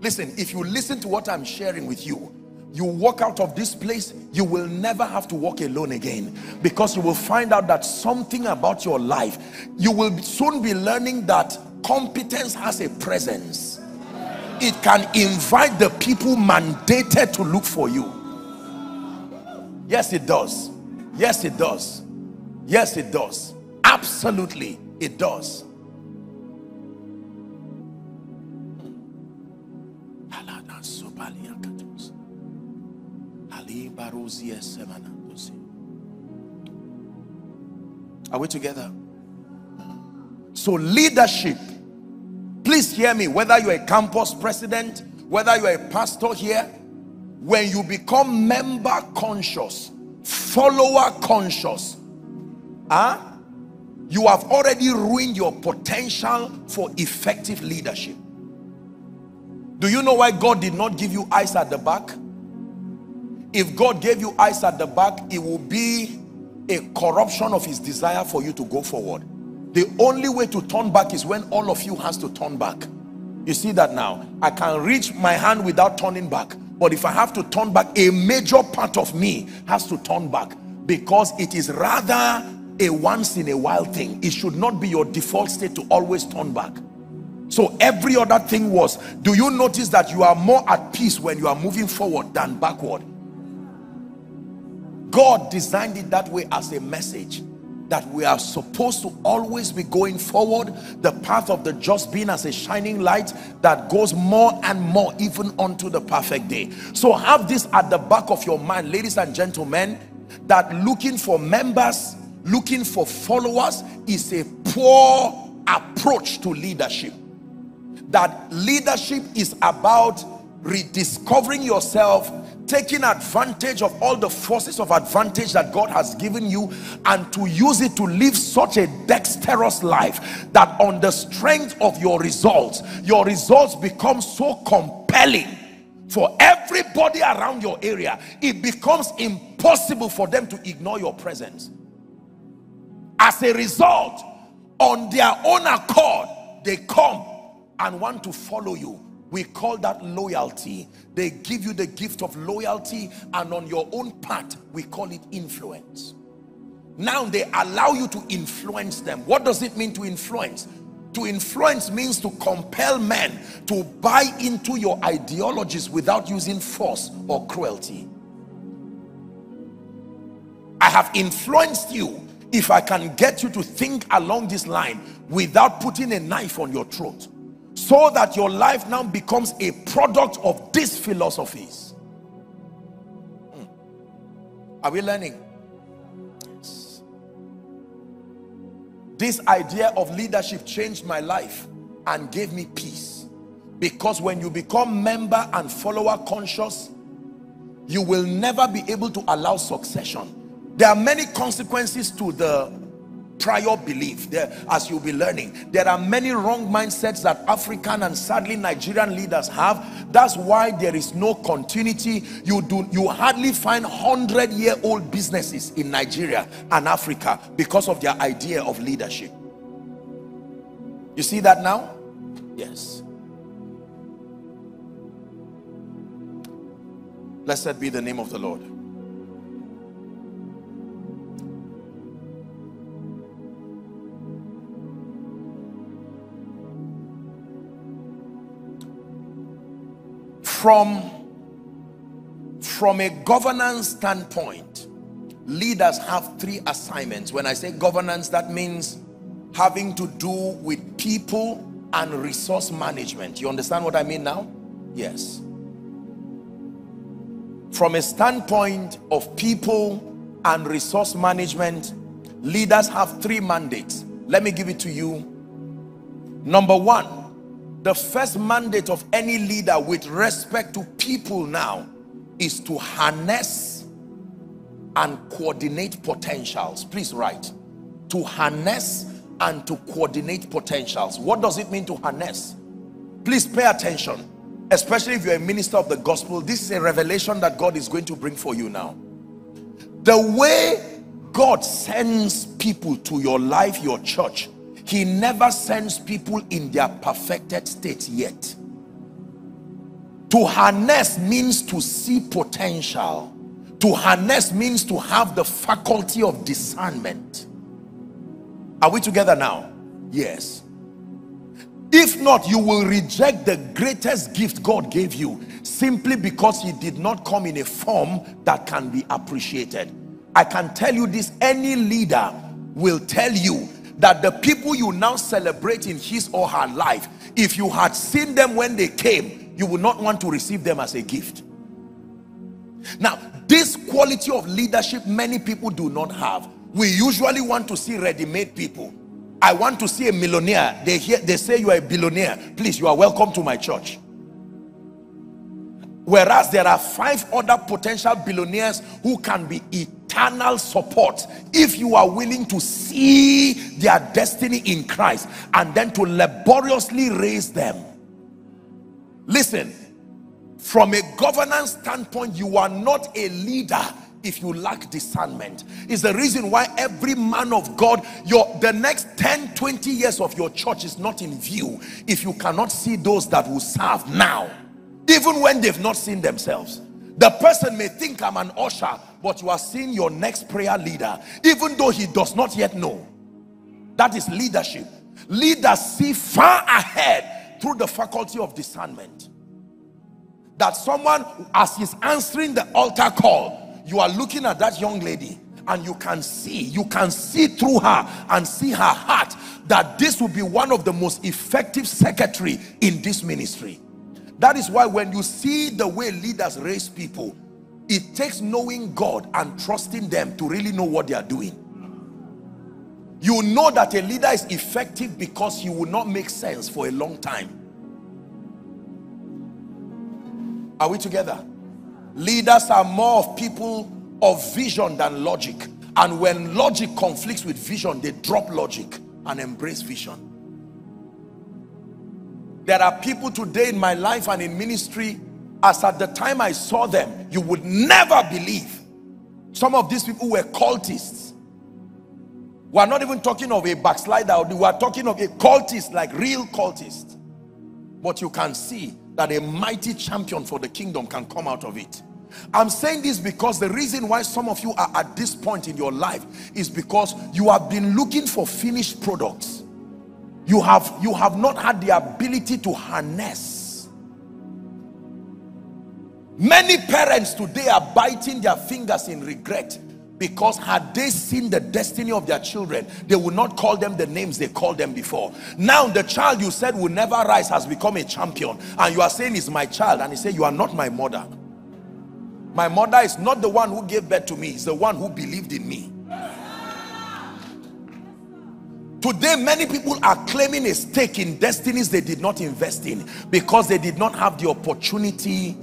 listen if you listen to what i'm sharing with you you walk out of this place you will never have to walk alone again because you will find out that something about your life you will soon be learning that competence has a presence. It can invite the people mandated to look for you. Yes it does. Yes it does. Yes it does. Absolutely it does are we together? So leadership please hear me whether you're a campus president whether you're a pastor here when you become member conscious follower conscious huh? you have already ruined your potential for effective leadership. Do you know why God did not give you eyes at the back if God gave you eyes at the back it will be a corruption of his desire for you to go forward. The only way to turn back is when all of you has to turn back. You see that now? I can reach my hand without turning back but if i have to turn back a major part of me has to turn back because it is rather a once in a while thing. It should not be your default state to always turn back. So every other thing was do you notice that you are more at peace when you are moving forward than backward god designed it that way as a message that we are supposed to always be going forward the path of the just being as a shining light that goes more and more even unto the perfect day. So have this at the back of your mind ladies and gentlemen that looking for members looking for followers is a poor approach to leadership. That leadership is about rediscovering yourself taking advantage of all the forces of advantage that God has given you and to use it to live such a dexterous life that on the strength of your results your results become so compelling for everybody around your area it becomes impossible for them to ignore your presence. As a result on their own accord they come and want to follow you we call that loyalty. They give you the gift of loyalty and on your own part we call it influence. Now they allow you to influence them. What does it mean to influence? To influence means to compel men to buy into your ideologies without using force or cruelty. I have influenced you if I can get you to think along this line without putting a knife on your throat so that your life now becomes a product of these philosophies hmm. are we learning yes. this idea of leadership changed my life and gave me peace because when you become member and follower conscious you will never be able to allow succession there are many consequences to the prior belief there as you'll be learning. There are many wrong mindsets that african and sadly nigerian leaders have. That's why there is no continuity. You do you hardly find 100 year old businesses in nigeria and africa because of their idea of leadership. You see that now? Yes. Blessed be the name of the lord from from a governance standpoint leaders have three assignments. When i say governance that means having to do with people and resource management. You understand what i mean now? Yes. From a standpoint of people and resource management leaders have three mandates. Let me give it to you. Number one the first mandate of any leader with respect to people now is to harness and coordinate potentials. Please write. To harness and to coordinate potentials. What does it mean to harness? Please pay attention. Especially if you're a minister of the gospel this is a revelation that God is going to bring for you now. The way God sends people to your life your church he never sends people in their perfected state yet. To harness means to see potential. To harness means to have the faculty of discernment. Are we together now? Yes. If not you will reject the greatest gift God gave you simply because he did not come in a form that can be appreciated. I can tell you this any leader will tell you that the people you now celebrate in his or her life if you had seen them when they came you would not want to receive them as a gift. Now this quality of leadership many people do not have. We usually want to see ready-made people. I want to see a millionaire. They hear they say you are a billionaire. Please you are welcome to my church whereas there are five other potential billionaires who can be eternal support if you are willing to see their destiny in Christ and then to laboriously raise them. Listen from a governance standpoint you are not a leader if you lack discernment. Is the reason why every man of God your the next 10 20 years of your church is not in view if you cannot see those that will serve now even when they've not seen themselves the person may think I'm an usher but you are seeing your next prayer leader even though he does not yet know. That is leadership. Leaders see far ahead through the faculty of discernment. That someone as he's answering the altar call you are looking at that young lady and you can see you can see through her and see her heart that this will be one of the most effective secretary in this ministry that is why when you see the way leaders raise people, it takes knowing God and trusting them to really know what they are doing. You know that a leader is effective because he will not make sense for a long time. Are we together? Leaders are more of people of vision than logic. And when logic conflicts with vision, they drop logic and embrace vision. There are people today in my life and in ministry, as at the time I saw them, you would never believe. Some of these people were cultists. We are not even talking of a backslider, we are talking of a cultist, like real cultist. But you can see that a mighty champion for the kingdom can come out of it. I'm saying this because the reason why some of you are at this point in your life is because you have been looking for finished products you have you have not had the ability to harness. Many parents today are biting their fingers in regret because had they seen the destiny of their children they would not call them the names they called them before. Now the child you said will never rise has become a champion. And you are saying is my child. And he said you are not my mother. My mother is not the one who gave birth to me. It's the one who believed in me Today, many people are claiming a stake in destinies they did not invest in because they did not have the opportunity.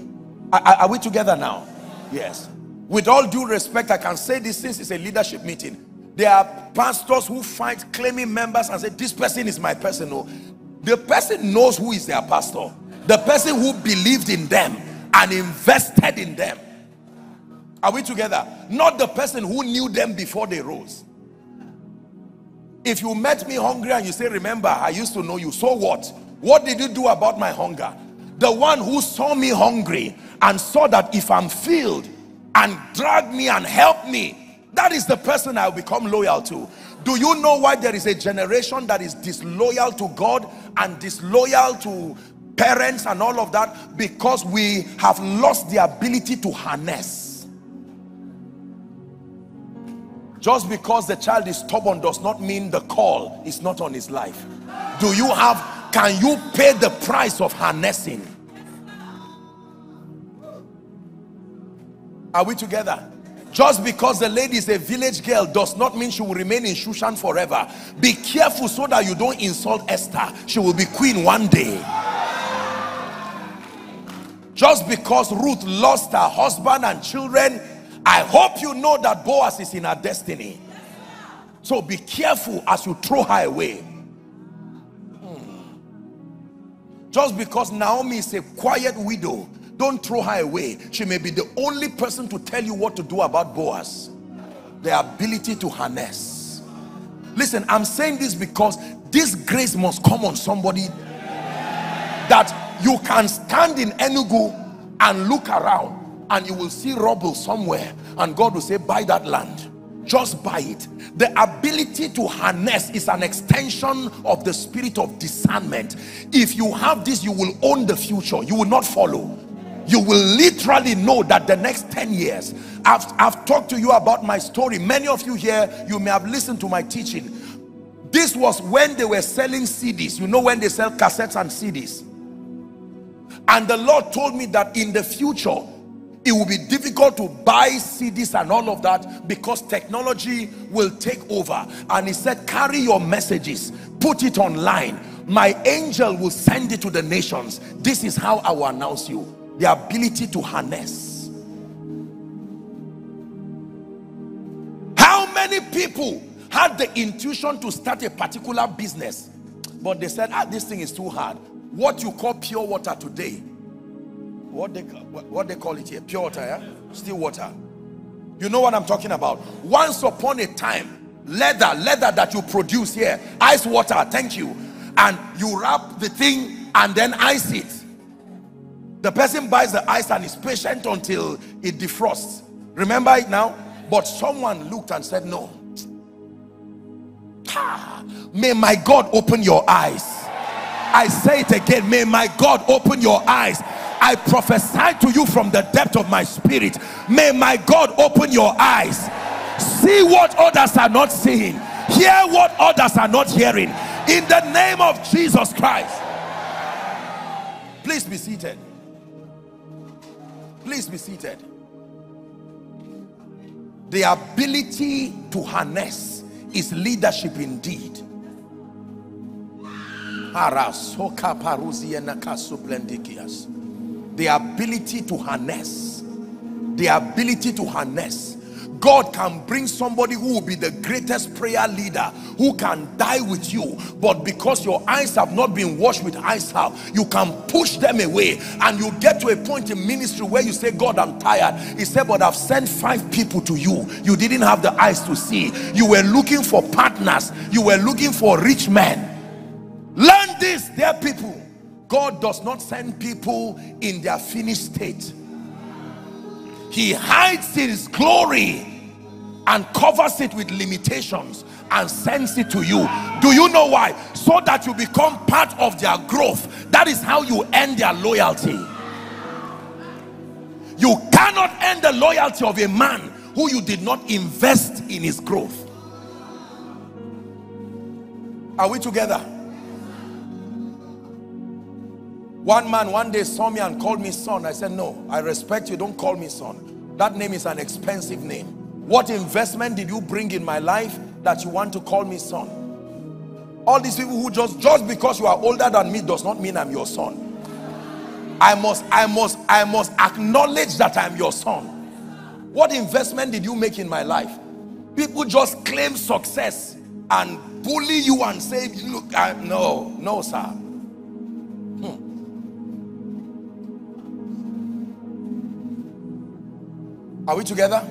Are, are, we together now? Yes. With all due respect, I can say this since it's a leadership meeting. There are pastors who fight claiming members and say, this person is my person. No, the person knows who is their pastor. The person who believed in them and invested in them. Are we together? Not the person who knew them before they rose. If you met me hungry and you say, remember, I used to know you. So what? What did you do about my hunger? The one who saw me hungry and saw that if I'm filled and drag me and help me, that is the person I'll become loyal to. Do you know why there is a generation that is disloyal to God and disloyal to parents and all of that? Because we have lost the ability to harness. Just because the child is stubborn does not mean the call is not on his life. Do you have, can you pay the price of harnessing? Are we together? Just because the lady is a village girl does not mean she will remain in Shushan forever. Be careful so that you don't insult Esther. She will be queen one day. Just because Ruth lost her husband and children I hope you know that Boaz is in her destiny. So be careful as you throw her away. Hmm. Just because Naomi is a quiet widow, don't throw her away. She may be the only person to tell you what to do about Boaz. The ability to harness. Listen, I'm saying this because this grace must come on somebody that you can stand in Enugu and look around and you will see rubble somewhere and God will say buy that land. Just buy it. The ability to harness is an extension of the spirit of discernment. If you have this you will own the future. You will not follow. You will literally know that the next 10 years I've, I've talked to you about my story. Many of you here you may have listened to my teaching. This was when they were selling CDs you know when they sell cassettes and CDs and the Lord told me that in the future it will be difficult to buy CDs and all of that because technology will take over. And he said carry your messages. Put it online. My angel will send it to the nations. This is how I will announce you. The ability to harness. How many people had the intuition to start a particular business but they said ah this thing is too hard. What you call pure water today what they what they call it here pure water yeah? Still water. You know what i'm talking about? Once upon a time leather leather that you produce here ice water thank you. And you wrap the thing and then ice it. The person buys the ice and is patient until it defrosts. Remember it now? But someone looked and said no. May my god open your eyes. I say it again. May my god open your eyes I prophesy to you from the depth of my spirit. May my God open your eyes. See what others are not seeing. Hear what others are not hearing. In the name of Jesus Christ. Please be seated. Please be seated. The ability to harness is leadership indeed the ability to harness. The ability to harness. God can bring somebody who will be the greatest prayer leader who can die with you but because your eyes have not been washed with eye salve you can push them away and you get to a point in ministry where you say God I'm tired. He said but I've sent five people to you. You didn't have the eyes to see. You were looking for partners. You were looking for rich men. Learn this dear people God does not send people in their finished state. He hides his glory and covers it with limitations and sends it to you. Do you know why? So that you become part of their growth. That is how you end their loyalty. You cannot end the loyalty of a man who you did not invest in his growth. Are we together? One man one day saw me and called me son. I said, no, I respect you. Don't call me son. That name is an expensive name. What investment did you bring in my life that you want to call me son? All these people who just, just because you are older than me does not mean I'm your son. I must, I must, I must acknowledge that I'm your son. What investment did you make in my life? People just claim success and bully you and say, look, I, no, no, sir. Are we together?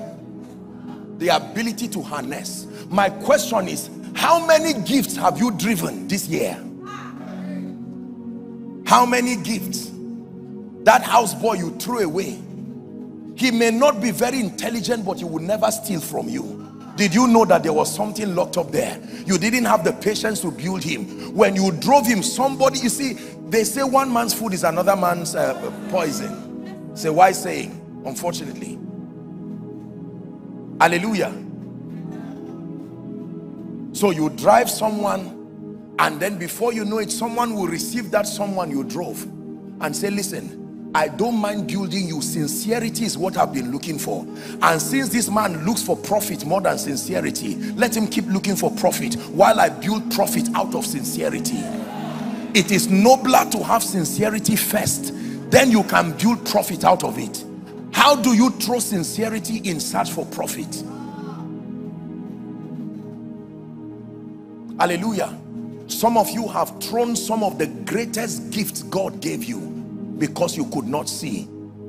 The ability to harness. My question is, how many gifts have you driven this year? How many gifts? That houseboy you threw away. He may not be very intelligent, but he will never steal from you. Did you know that there was something locked up there? You didn't have the patience to build him. When you drove him, somebody, you see, they say one man's food is another man's uh, poison. It's a wise saying, unfortunately. Hallelujah. So you drive someone and then before you know it, someone will receive that someone you drove and say, listen, I don't mind building you. Sincerity is what I've been looking for. And since this man looks for profit more than sincerity, let him keep looking for profit while I build profit out of sincerity. It is nobler to have sincerity first. Then you can build profit out of it. How do you throw sincerity in search for profit? Hallelujah. Some of you have thrown some of the greatest gifts God gave you because you could not see.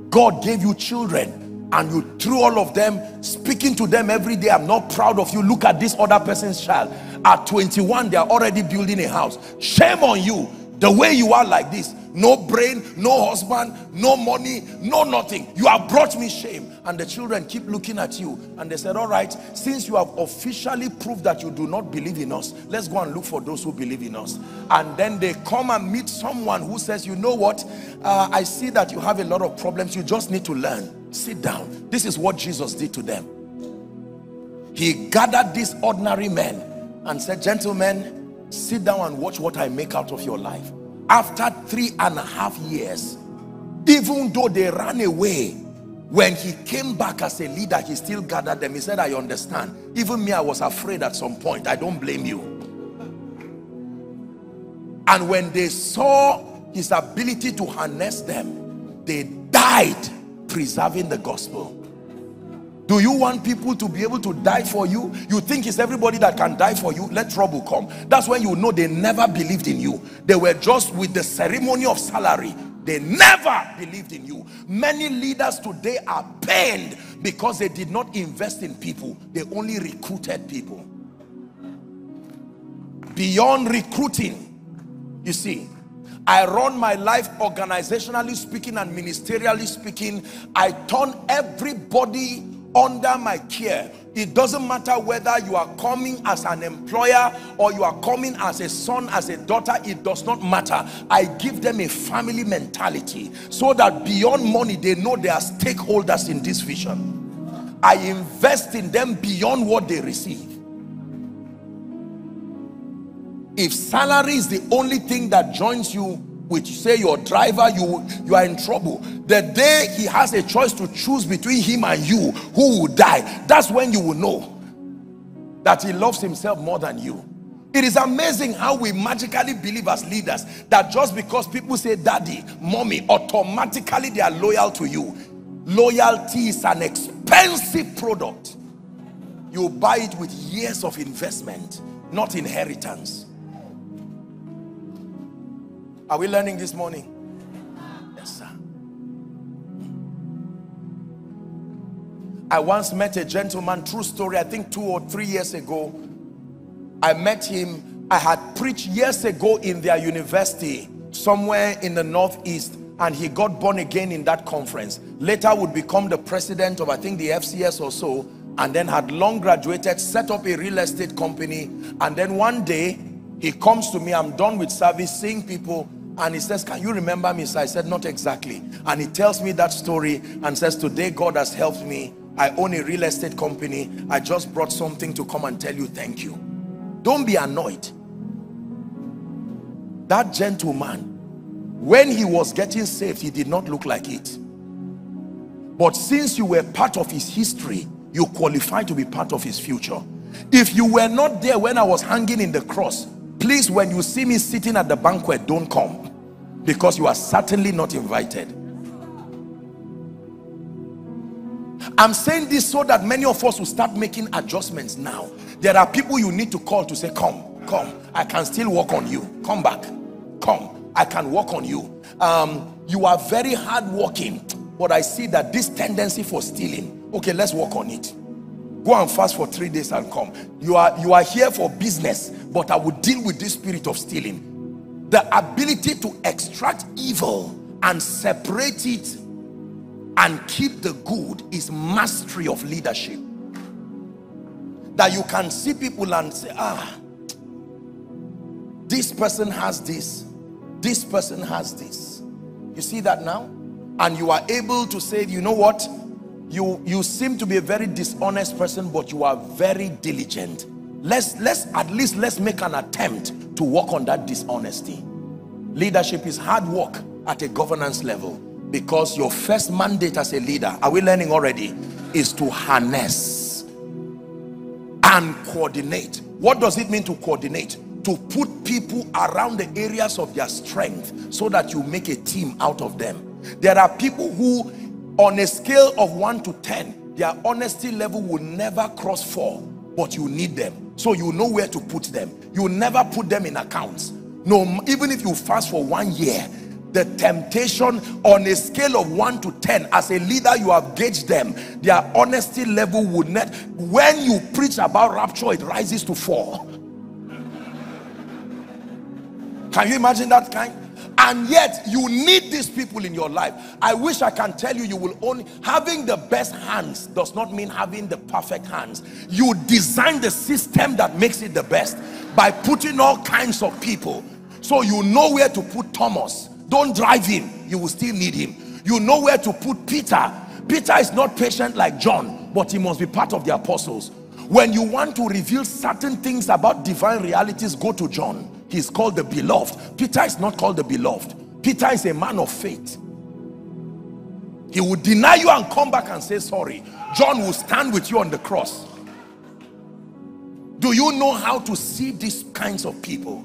God gave you children and you threw all of them, speaking to them every day. I'm not proud of you. Look at this other person's child. At 21, they are already building a house. Shame on you. The way you are like this, no brain, no husband, no money, no nothing. You have brought me shame. And the children keep looking at you. And they said, all right, since you have officially proved that you do not believe in us, let's go and look for those who believe in us. And then they come and meet someone who says, you know what? Uh, I see that you have a lot of problems. You just need to learn. Sit down. This is what Jesus did to them. He gathered these ordinary men and said, gentlemen, sit down and watch what I make out of your life after three and a half years even though they ran away when he came back as a leader he still gathered them. He said i understand. Even me i was afraid at some point. I don't blame you. And when they saw his ability to harness them they died preserving the gospel do you want people to be able to die for you? You think it's everybody that can die for you? Let trouble come. That's when you know they never believed in you. They were just with the ceremony of salary. They never believed in you. Many leaders today are pained because they did not invest in people. They only recruited people. Beyond recruiting, you see, I run my life organizationally speaking and ministerially speaking. I turn everybody under my care. It doesn't matter whether you are coming as an employer or you are coming as a son as a daughter it does not matter. I give them a family mentality so that beyond money they know they are stakeholders in this vision. I invest in them beyond what they receive. If salary is the only thing that joins you with say your driver you you are in trouble. The day he has a choice to choose between him and you who will die that's when you will know that he loves himself more than you. It is amazing how we magically believe as leaders that just because people say daddy mommy automatically they are loyal to you. Loyalty is an expensive product. You buy it with years of investment not inheritance are we learning this morning? Yes, sir. I once met a gentleman, true story, I think two or three years ago. I met him. I had preached years ago in their university, somewhere in the Northeast, and he got born again in that conference. Later would become the president of, I think, the FCS or so, and then had long graduated, set up a real estate company, and then one day, he comes to me, I'm done with service, seeing people, and he says can you remember me? So i said not exactly. And he tells me that story and says today god has helped me. I own a real estate company. I just brought something to come and tell you thank you. Don't be annoyed. That gentleman when he was getting saved he did not look like it. But since you were part of his history you qualify to be part of his future. If you were not there when i was hanging in the cross please when you see me sitting at the banquet don't come because you are certainly not invited I'm saying this so that many of us will start making adjustments now. There are people you need to call to say, come, come. I can still work on you. Come back. Come. I can work on you. Um, you are very hardworking, but I see that this tendency for stealing. Okay, let's work on it. Go and fast for three days and come. You are, you are here for business, but I will deal with this spirit of stealing. The ability to extract evil and separate it and keep the good is mastery of leadership. That you can see people and say ah this person has this this person has this. You see that now? And you are able to say you know what? You you seem to be a very dishonest person but you are very diligent. Let's let's at least let's make an attempt to work on that dishonesty. Leadership is hard work at a governance level because your first mandate as a leader are we learning already is to harness and coordinate. What does it mean to coordinate? To put people around the areas of their strength so that you make a team out of them. There are people who on a scale of 1 to 10 their honesty level will never cross 4 but you need them. So you know where to put them. You never put them in accounts. No even if you fast for one year the temptation on a scale of 1 to 10 as a leader you have gauged them. Their honesty level would not when you preach about rapture it rises to 4 can you imagine that kind and yet you need these people in your life. I wish i can tell you you will only having the best hands does not mean having the perfect hands. You design the system that makes it the best by putting all kinds of people. So you know where to put thomas. Don't drive him. You will still need him. You know where to put peter. Peter is not patient like john but he must be part of the apostles. When you want to reveal certain things about divine realities go to john he's called the beloved. Peter is not called the beloved. Peter is a man of faith. He will deny you and come back and say sorry john will stand with you on the cross. Do you know how to see these kinds of people?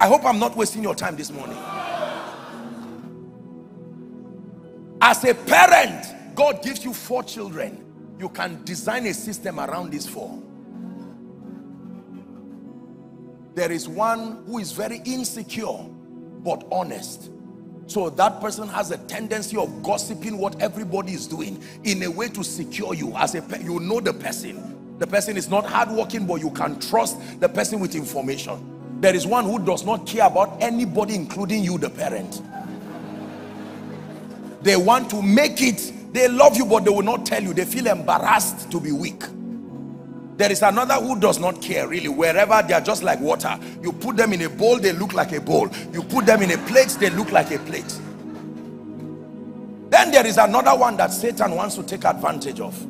I hope i'm not wasting your time this morning. As a parent god gives you four children. You can design a system around these four there is one who is very insecure but honest. So that person has a tendency of gossiping what everybody is doing in a way to secure you as a you know the person. The person is not hardworking but you can trust the person with information. There is one who does not care about anybody including you the parent. They want to make it they love you but they will not tell you. They feel embarrassed to be weak there is another who does not care really. Wherever they are just like water you put them in a bowl they look like a bowl. You put them in a plate they look like a plate. Then there is another one that Satan wants to take advantage of.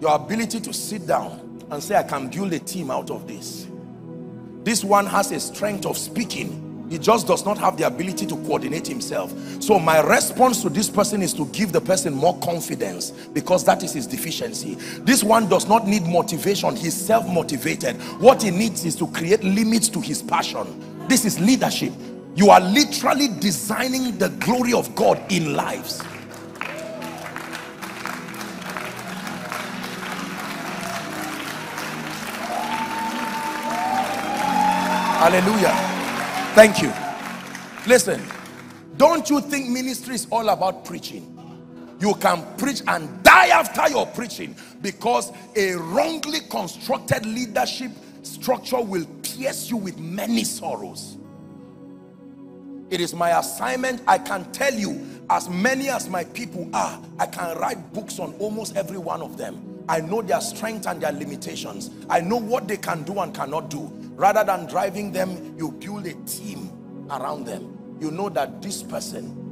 Your ability to sit down and say I can build a team out of this. This one has a strength of speaking he just does not have the ability to coordinate himself. So my response to this person is to give the person more confidence because that is his deficiency. This one does not need motivation. He's self-motivated. What he needs is to create limits to his passion. This is leadership. You are literally designing the glory of God in lives. Hallelujah Thank you. Listen, don't you think ministry is all about preaching? You can preach and die after your preaching because a wrongly constructed leadership structure will pierce you with many sorrows. It is my assignment. I can tell you, as many as my people are, I can write books on almost every one of them. I know their strength and their limitations. I know what they can do and cannot do. Rather than driving them you build a team around them. You know that this person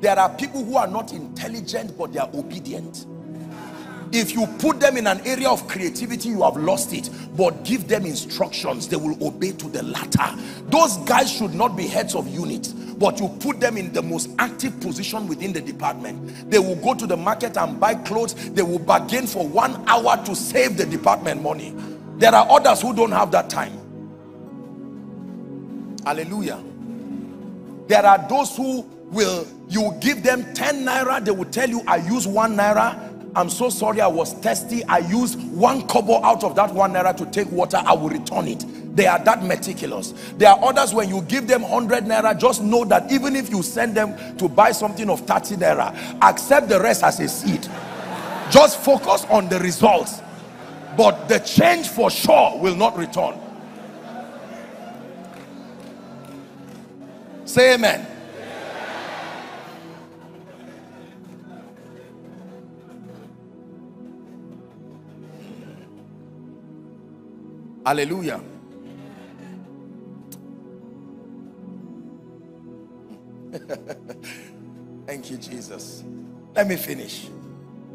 there are people who are not intelligent but they are obedient. If you put them in an area of creativity you have lost it. But give them instructions. They will obey to the latter. Those guys should not be heads of units but you put them in the most active position within the department they will go to the market and buy clothes they will bargain for one hour to save the department money there are others who don't have that time hallelujah there are those who will you give them 10 naira they will tell you i use one naira I'm so sorry I was thirsty. I used one kobo out of that one naira to take water. I will return it. They are that meticulous. There are others when you give them 100 naira, just know that even if you send them to buy something of 30 naira, accept the rest as a seed. Just focus on the results. But the change for sure will not return. Say amen. Hallelujah. Thank you, Jesus. Let me finish.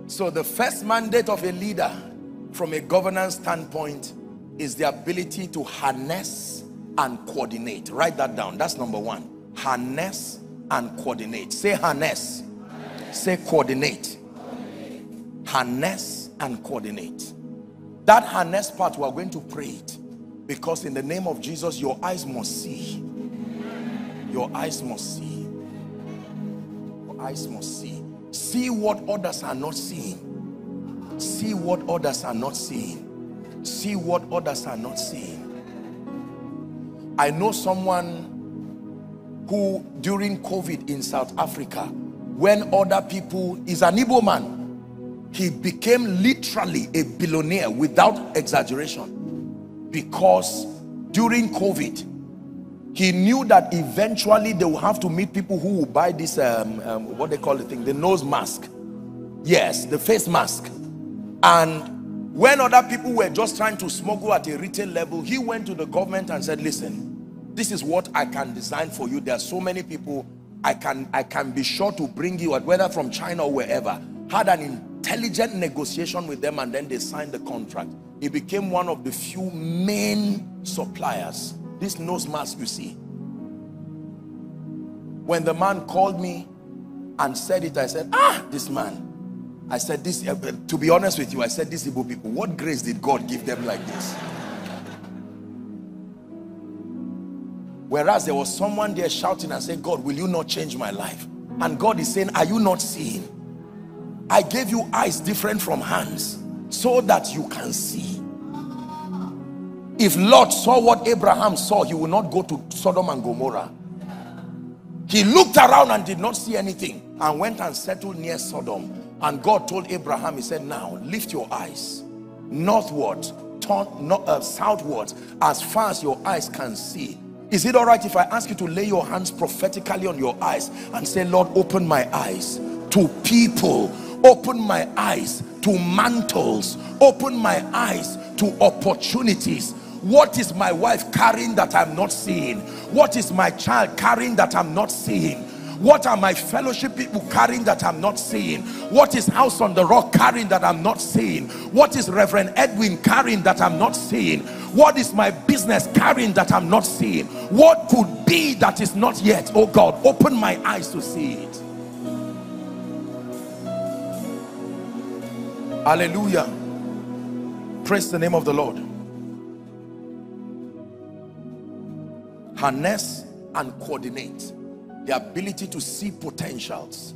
So the first mandate of a leader from a governance standpoint is the ability to harness and coordinate. Write that down. That's number one. Harness and coordinate. Say harness. Say coordinate. Harness and coordinate. That harness part, we are going to pray it. Because in the name of Jesus, your eyes must see. Your eyes must see. Eyes must see. See what others are not seeing. See what others are not seeing. See what others are not seeing. I know someone who during COVID in South Africa, when other people, is an Igbo man, he became literally a billionaire without exaggeration because during COVID he knew that eventually they will have to meet people who will buy this um, um, what they call the thing the nose mask. Yes the face mask. And when other people were just trying to smuggle at a retail level he went to the government and said listen this is what I can design for you. There are so many people. I can I can be sure to bring you at whether from China or wherever. Had an intelligent negotiation with them and then they signed the contract. He became one of the few main suppliers. This nose mask you see. When the man called me and said it, I said, ah, this man. I said this, uh, to be honest with you, I said these people, what grace did God give them like this? Whereas there was someone there shouting and saying, God, will you not change my life? And God is saying, are you not seeing? I gave you eyes different from hands so that you can see. If Lot saw what Abraham saw, he would not go to Sodom and Gomorrah. He looked around and did not see anything and went and settled near Sodom. And God told Abraham, he said, now lift your eyes northward, turn not, uh, southward, as far as your eyes can see. Is it all right if I ask you to lay your hands prophetically on your eyes and say, Lord, open my eyes to people open my eyes to mantles open my eyes to opportunities what is my wife carrying that i'm not seeing? What is my child carrying that i'm not seeing? What are my fellowship people carrying that i'm not seeing? What is house on the rock carrying that i'm not seeing? What is reverend edwin carrying that i'm not seeing? What is my business carrying that i'm not seeing? What could be that is not yet? Oh god open my eyes to see it. Hallelujah. Praise the name of the Lord. Harness and coordinate the ability to see potentials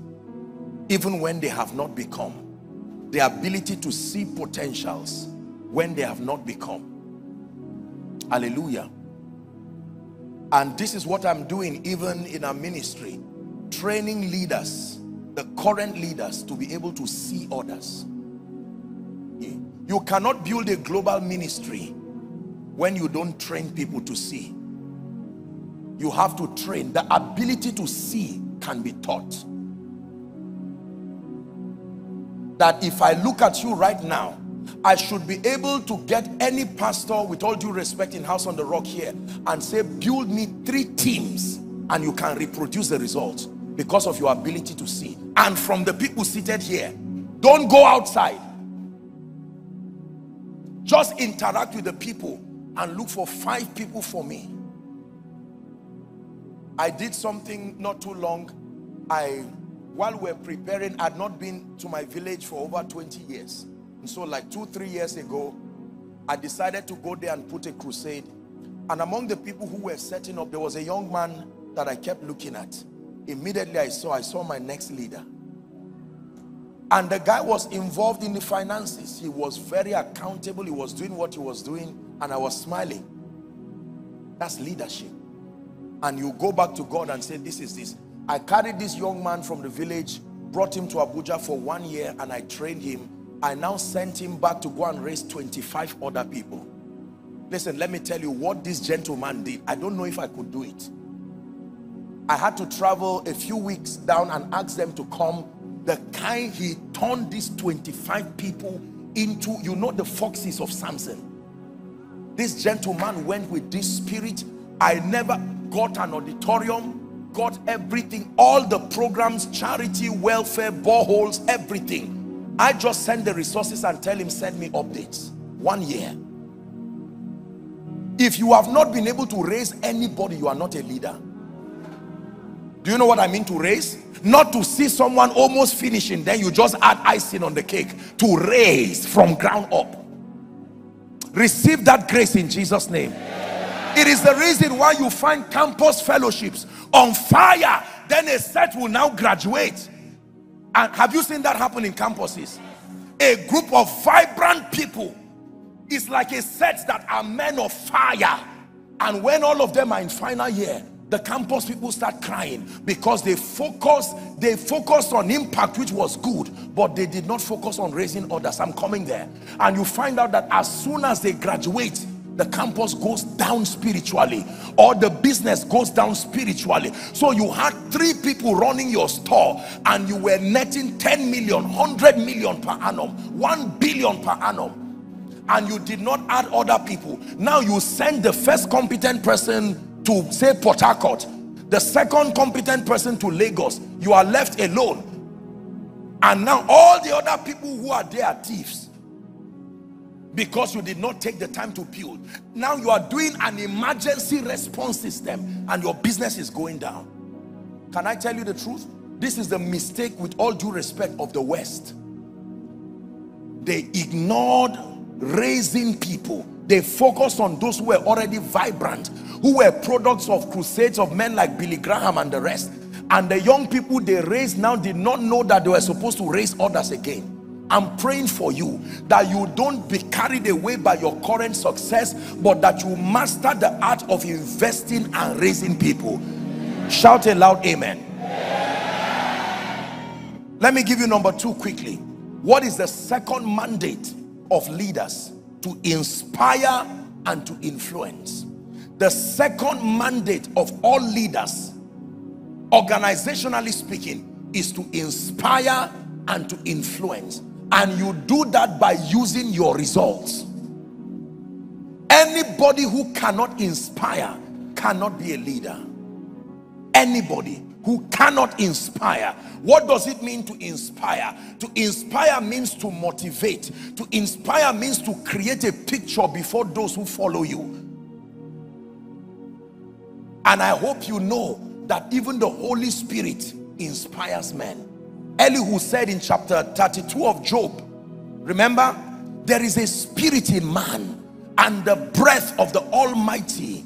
even when they have not become. The ability to see potentials when they have not become. Hallelujah. And this is what I'm doing even in our ministry. Training leaders, the current leaders to be able to see others you cannot build a global ministry when you don't train people to see. You have to train. The ability to see can be taught. That if I look at you right now, I should be able to get any pastor with all due respect in House on the Rock here and say, build me three teams and you can reproduce the results because of your ability to see. And from the people seated here, don't go outside just interact with the people and look for five people for me I did something not too long I while we're preparing I'd not been to my village for over 20 years and so like two three years ago I decided to go there and put a crusade and among the people who were setting up there was a young man that I kept looking at immediately I saw I saw my next leader And the guy was involved in the finances. He was very accountable. He was doing what he was doing. And I was smiling. That's leadership. And you go back to God and say, this is this. I carried this young man from the village, brought him to Abuja for one year and I trained him. I now sent him back to go and raise 25 other people. Listen, let me tell you what this gentleman did. I don't know if I could do it. I had to travel a few weeks down and ask them to come the kind he turned these 25 people into you know the foxes of Samson this gentleman went with this spirit I never got an auditorium got everything all the programs charity welfare boreholes everything. I just send the resources and tell him send me updates. One year. If you have not been able to raise anybody you are not a leader. Do you know what I mean to raise? Not to see someone almost finishing then you just add icing on the cake. To raise from ground up. Receive that grace in Jesus name it is the reason why you find campus fellowships on fire. Then a set will now graduate. And have you seen that happen in campuses? A group of vibrant people is like a set that are men of fire. And when all of them are in final year the campus people start crying because they focus they focused on impact which was good but they did not focus on raising others. I'm coming there. And you find out that as soon as they graduate the campus goes down spiritually or the business goes down spiritually so you had three people running your store and you were netting 10 million 100 million per annum 1 billion per annum and you did not add other people now you send the first competent person to say Port Harcourt, the second competent person to Lagos, you are left alone. And now all the other people who are there are thieves. Because you did not take the time to build. Now you are doing an emergency response system and your business is going down. Can I tell you the truth? This is the mistake with all due respect of the West. They ignored raising people. They focused on those who were already vibrant who were products of crusades of men like Billy Graham and the rest. And the young people they raised now did not know that they were supposed to raise others again. I'm praying for you that you don't be carried away by your current success, but that you master the art of investing and raising people. Shout a loud amen. Let me give you number two quickly. What is the second mandate of leaders? To inspire and to influence the second mandate of all leaders organizationally speaking is to inspire and to influence and you do that by using your results. Anybody who cannot inspire cannot be a leader. Anybody who cannot inspire what does it mean to inspire? To inspire means to motivate. To inspire means to create a picture before those who follow you. And I hope you know that even the Holy Spirit inspires men. Elihu said in chapter 32 of Job, remember, there is a spirit in man and the breath of the Almighty,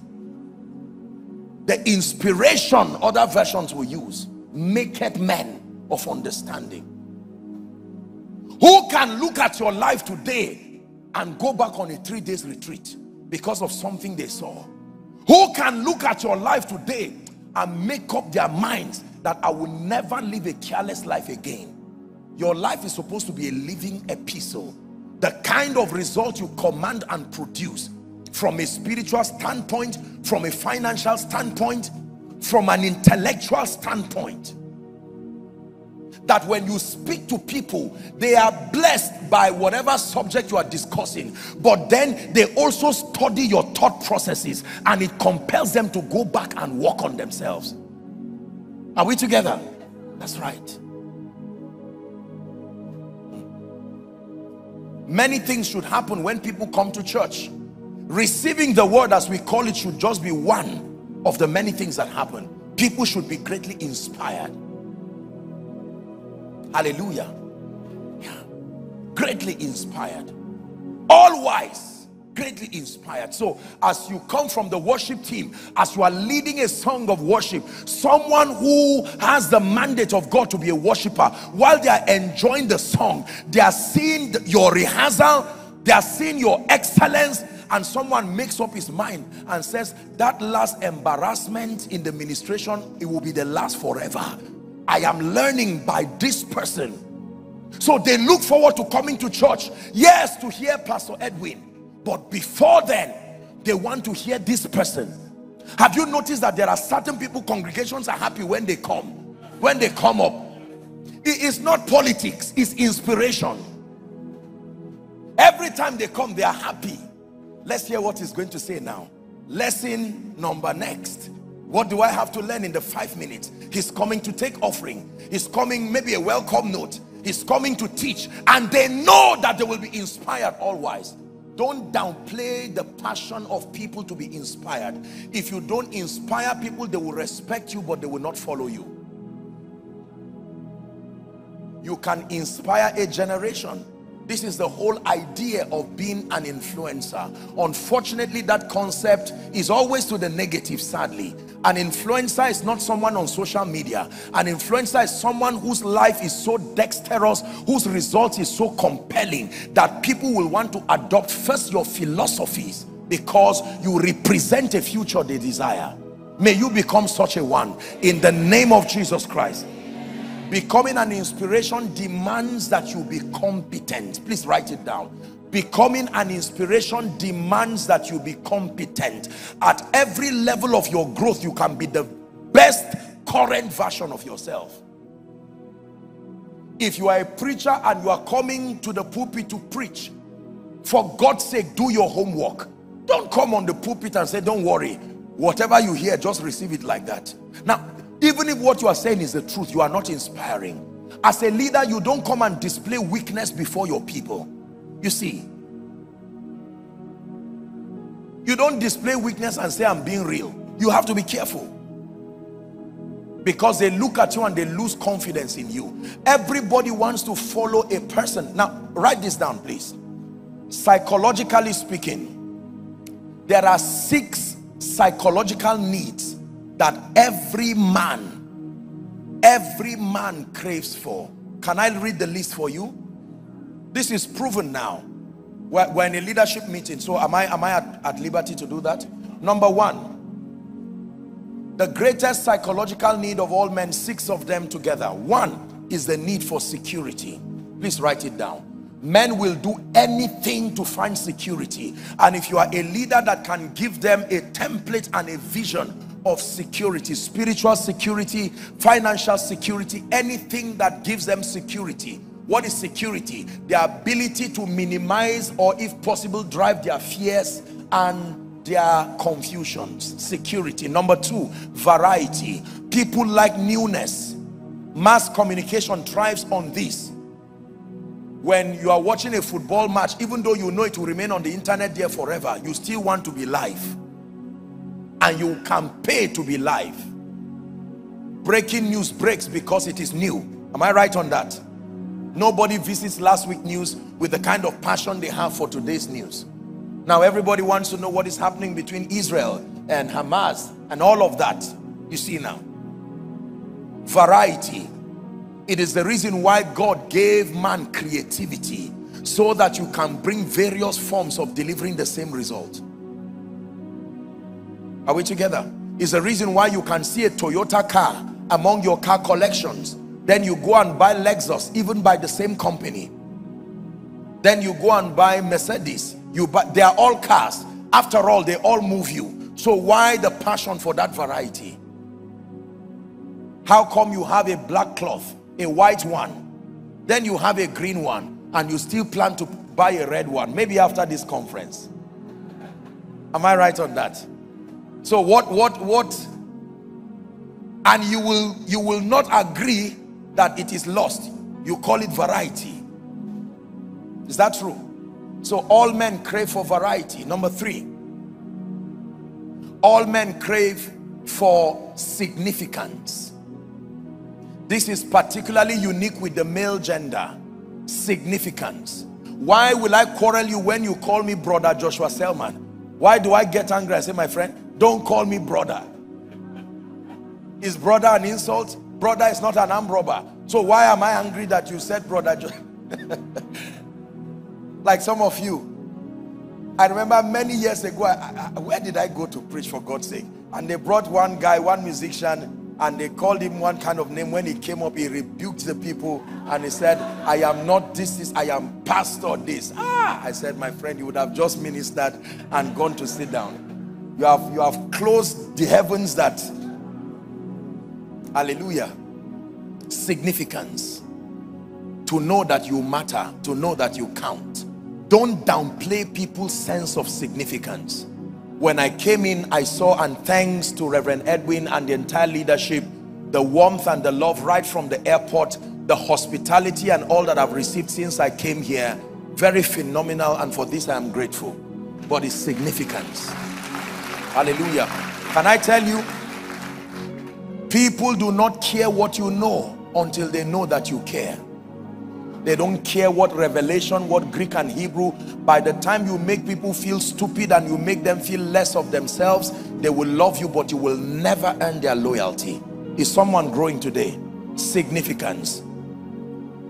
the inspiration other versions will use, maketh men of understanding. Who can look at your life today and go back on a three days retreat because of something they saw? who can look at your life today and make up their minds that I will never live a careless life again. Your life is supposed to be a living epistle. The kind of result you command and produce from a spiritual standpoint from a financial standpoint from an intellectual standpoint. That when you speak to people they are blessed by whatever subject you are discussing but then they also study your thought processes and it compels them to go back and work on themselves are we together? That's right. Many things should happen when people come to church. Receiving the word as we call it should just be one of the many things that happen. People should be greatly inspired. Hallelujah. Yeah. greatly inspired. All wise greatly inspired. So as you come from the worship team, as you are leading a song of worship, someone who has the mandate of God to be a worshiper, while they are enjoying the song, they are seeing your rehearsal, they are seeing your excellence, and someone makes up his mind and says, that last embarrassment in the ministration, it will be the last forever. I am learning by this person. So they look forward to coming to church. Yes, to hear Pastor Edwin. But before then, they want to hear this person. Have you noticed that there are certain people, congregations are happy when they come. When they come up. It is not politics, it's inspiration. Every time they come, they are happy. Let's hear what he's going to say now. Lesson number next. What do I have to learn in the five minutes? He's coming to take offering. He's coming, maybe a welcome note. He's coming to teach. And they know that they will be inspired always. Don't downplay the passion of people to be inspired. If you don't inspire people, they will respect you, but they will not follow you. You can inspire a generation this is the whole idea of being an influencer. Unfortunately, that concept is always to the negative, sadly. An influencer is not someone on social media. An influencer is someone whose life is so dexterous, whose result is so compelling that people will want to adopt first your philosophies because you represent a future they desire. May you become such a one in the name of Jesus Christ. Becoming an inspiration demands that you be competent. Please write it down. Becoming an inspiration demands that you be competent. At every level of your growth, you can be the best current version of yourself. If you are a preacher and you are coming to the pulpit to preach, for God's sake, do your homework. Don't come on the pulpit and say, don't worry. Whatever you hear, just receive it like that. Now, even if what you are saying is the truth you are not inspiring. As a leader you don't come and display weakness before your people. You see you don't display weakness and say i'm being real. You have to be careful. Because they look at you and they lose confidence in you. Everybody wants to follow a person. Now write this down please. Psychologically speaking there are six psychological needs that every man every man craves for. Can i read the list for you? This is proven now. We're, we're in a leadership meeting so am i am i at, at liberty to do that? Number one the greatest psychological need of all men six of them together. One is the need for security. Please write it down. Men will do anything to find security. And if you are a leader that can give them a template and a vision of security spiritual security financial security anything that gives them security. What is security? The ability to minimize or if possible drive their fears and their confusions. Security. Number two variety. People like newness. Mass communication thrives on this. When you are watching a football match even though you know it will remain on the internet there forever you still want to be live and you can pay to be live. Breaking news breaks because it is new. Am i right on that? Nobody visits last week news with the kind of passion they have for today's news. Now everybody wants to know what is happening between israel and hamas and all of that. You see now. Variety. It is the reason why god gave man creativity so that you can bring various forms of delivering the same result are we together? Is the reason why you can see a Toyota car among your car collections. Then you go and buy Lexus, even by the same company. Then you go and buy Mercedes. You buy, they are all cars. After all, they all move you. So why the passion for that variety? How come you have a black cloth, a white one, then you have a green one, and you still plan to buy a red one, maybe after this conference? Am I right on that? So what, what, what, and you will, you will not agree that it is lost. You call it variety. Is that true? So all men crave for variety. Number three, all men crave for significance. This is particularly unique with the male gender. Significance. Why will I quarrel you when you call me brother Joshua Selman? Why do I get angry? I say, my friend, don't call me brother. Is brother an insult? Brother is not an arm robber. So why am I angry that you said brother? like some of you. I remember many years ago, I, I, where did I go to preach for God's sake? And they brought one guy, one musician, and they called him one kind of name. When he came up, he rebuked the people and he said, I am not this, this I am pastor this. Ah, I said, my friend, you would have just ministered and gone to sit down. You have, you have closed the heavens that, hallelujah, significance. To know that you matter, to know that you count. Don't downplay people's sense of significance when I came in, I saw, and thanks to Reverend Edwin and the entire leadership, the warmth and the love right from the airport, the hospitality and all that I've received since I came here, very phenomenal, and for this I am grateful. But its significance. Hallelujah. Can I tell you, people do not care what you know until they know that you care. They don't care what revelation, what Greek and Hebrew. By the time you make people feel stupid and you make them feel less of themselves, they will love you, but you will never earn their loyalty. Is someone growing today? Significance.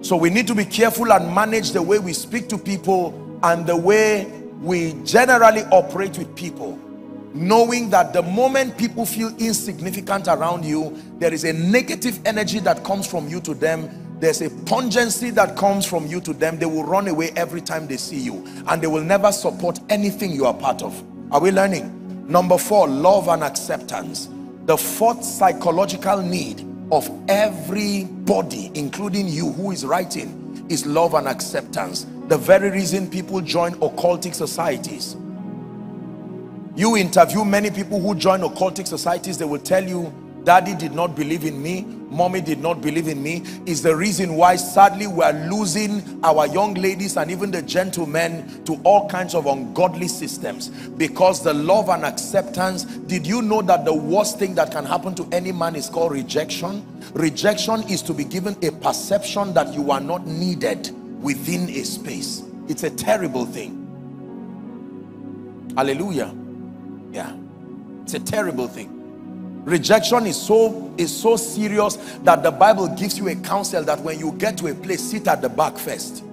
So we need to be careful and manage the way we speak to people and the way we generally operate with people knowing that the moment people feel insignificant around you there is a negative energy that comes from you to them. There's a pungency that comes from you to them. They will run away every time they see you and they will never support anything you are part of. Are we learning? Number four love and acceptance. The fourth psychological need of everybody including you who is writing is love and acceptance. The very reason people join occultic societies you interview many people who join occultic societies they will tell you daddy did not believe in me mommy did not believe in me. Is the reason why sadly we are losing our young ladies and even the gentlemen to all kinds of ungodly systems. Because the love and acceptance did you know that the worst thing that can happen to any man is called rejection? Rejection is to be given a perception that you are not needed within a space. It's a terrible thing. Hallelujah yeah. It's a terrible thing. Rejection is so is so serious that the bible gives you a counsel that when you get to a place sit at the back first.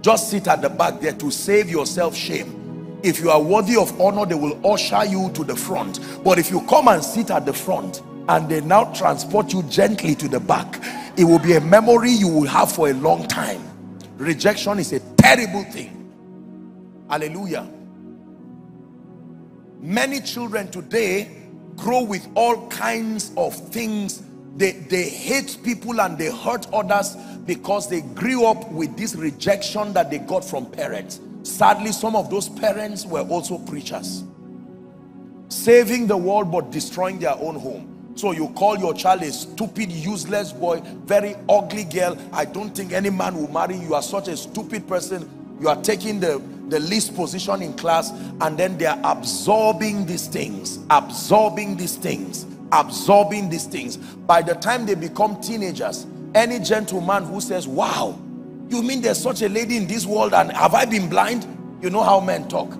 Just sit at the back there to save yourself shame. If you are worthy of honor they will usher you to the front. But if you come and sit at the front and they now transport you gently to the back it will be a memory you will have for a long time. Rejection is a terrible thing. Hallelujah many children today grow with all kinds of things. They they hate people and they hurt others because they grew up with this rejection that they got from parents. Sadly some of those parents were also preachers saving the world but destroying their own home. So you call your child a stupid useless boy very ugly girl. I don't think any man will marry you. You are such a stupid person. You are taking the the least position in class and then they are absorbing these things absorbing these things absorbing these things. By the time they become teenagers any gentleman who says wow you mean there's such a lady in this world and have I been blind? You know how men talk.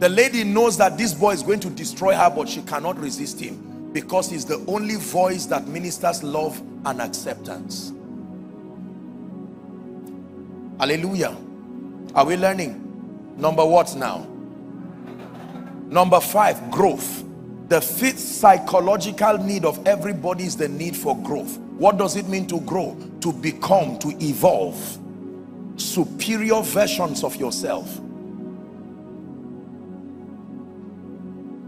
The lady knows that this boy is going to destroy her but she cannot resist him because he's the only voice that ministers love and acceptance Hallelujah. Are we learning? Number what now? Number five, growth. The fifth psychological need of everybody is the need for growth. What does it mean to grow? To become, to evolve. Superior versions of yourself.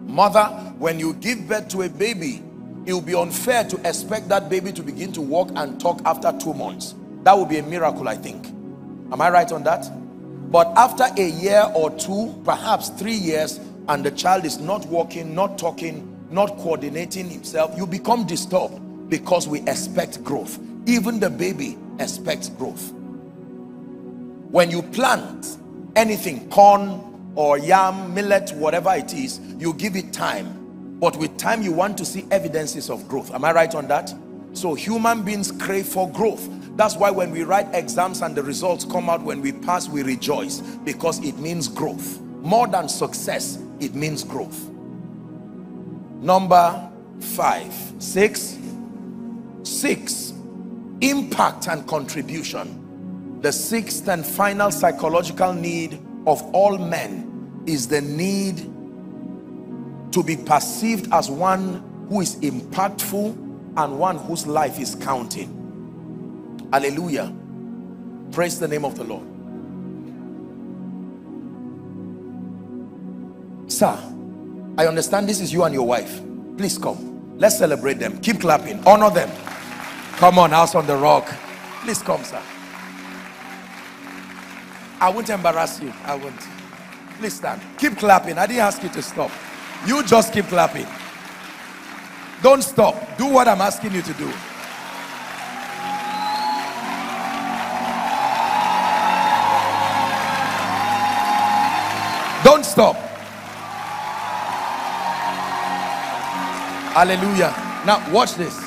Mother, when you give birth to a baby, it will be unfair to expect that baby to begin to walk and talk after two months. That would be a miracle, I think. Am I right on that? But after a year or two, perhaps three years, and the child is not walking, not talking, not coordinating himself, you become disturbed because we expect growth. Even the baby expects growth. When you plant anything, corn or yam, millet, whatever it is, you give it time. But with time, you want to see evidences of growth. Am I right on that? So human beings crave for growth That's why when we write exams and the results come out, when we pass, we rejoice because it means growth. More than success, it means growth. Number five, six, six, impact and contribution. The sixth and final psychological need of all men is the need to be perceived as one who is impactful and one whose life is counting. Hallelujah. Praise the name of the Lord. Sir, I understand this is you and your wife. Please come. Let's celebrate them. Keep clapping. Honor them. Come on, house on the rock. Please come, sir. I won't embarrass you. I won't. Please stand. Keep clapping. I didn't ask you to stop. You just keep clapping. Don't stop. Do what I'm asking you to do. Stop. Hallelujah. Now watch this.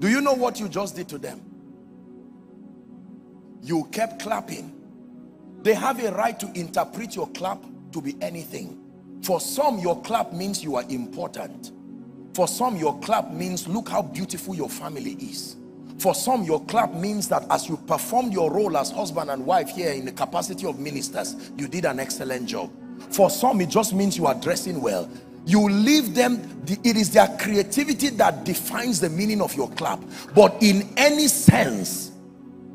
Do you know what you just did to them? You kept clapping. They have a right to interpret your clap to be anything. For some, your clap means you are important. For some, your clap means look how beautiful your family is. For some, your clap means that as you performed your role as husband and wife here in the capacity of ministers, you did an excellent job. For some, it just means you are dressing well. You leave them, it is their creativity that defines the meaning of your clap. But in any sense,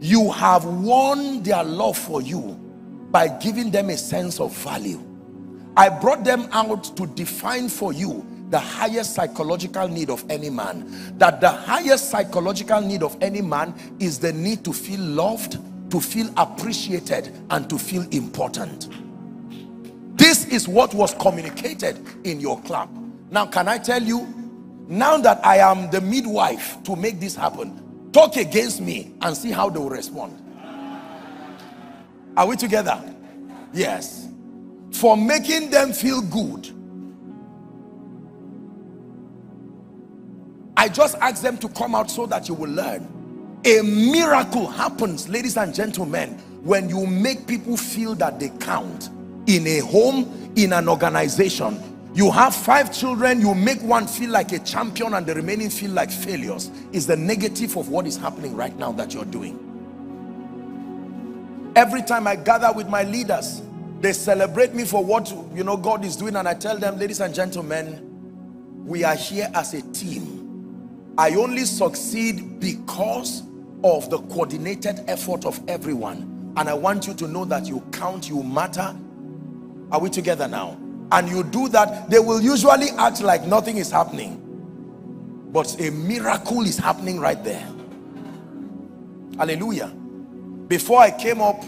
you have won their love for you by giving them a sense of value. I brought them out to define for you the highest psychological need of any man. That the highest psychological need of any man is the need to feel loved, to feel appreciated, and to feel important. This is what was communicated in your club. Now, can I tell you, now that I am the midwife to make this happen, talk against me and see how they will respond. Are we together? Yes. For making them feel good. I just ask them to come out so that you will learn. A miracle happens, ladies and gentlemen, when you make people feel that they count in a home, in an organization. You have five children, you make one feel like a champion and the remaining feel like failures. Is the negative of what is happening right now that you're doing. Every time I gather with my leaders, they celebrate me for what you know God is doing and I tell them, ladies and gentlemen, we are here as a team. I only succeed because of the coordinated effort of everyone. And I want you to know that you count, you matter, are we together now? And you do that, they will usually act like nothing is happening. But a miracle is happening right there. Hallelujah. Before I came up,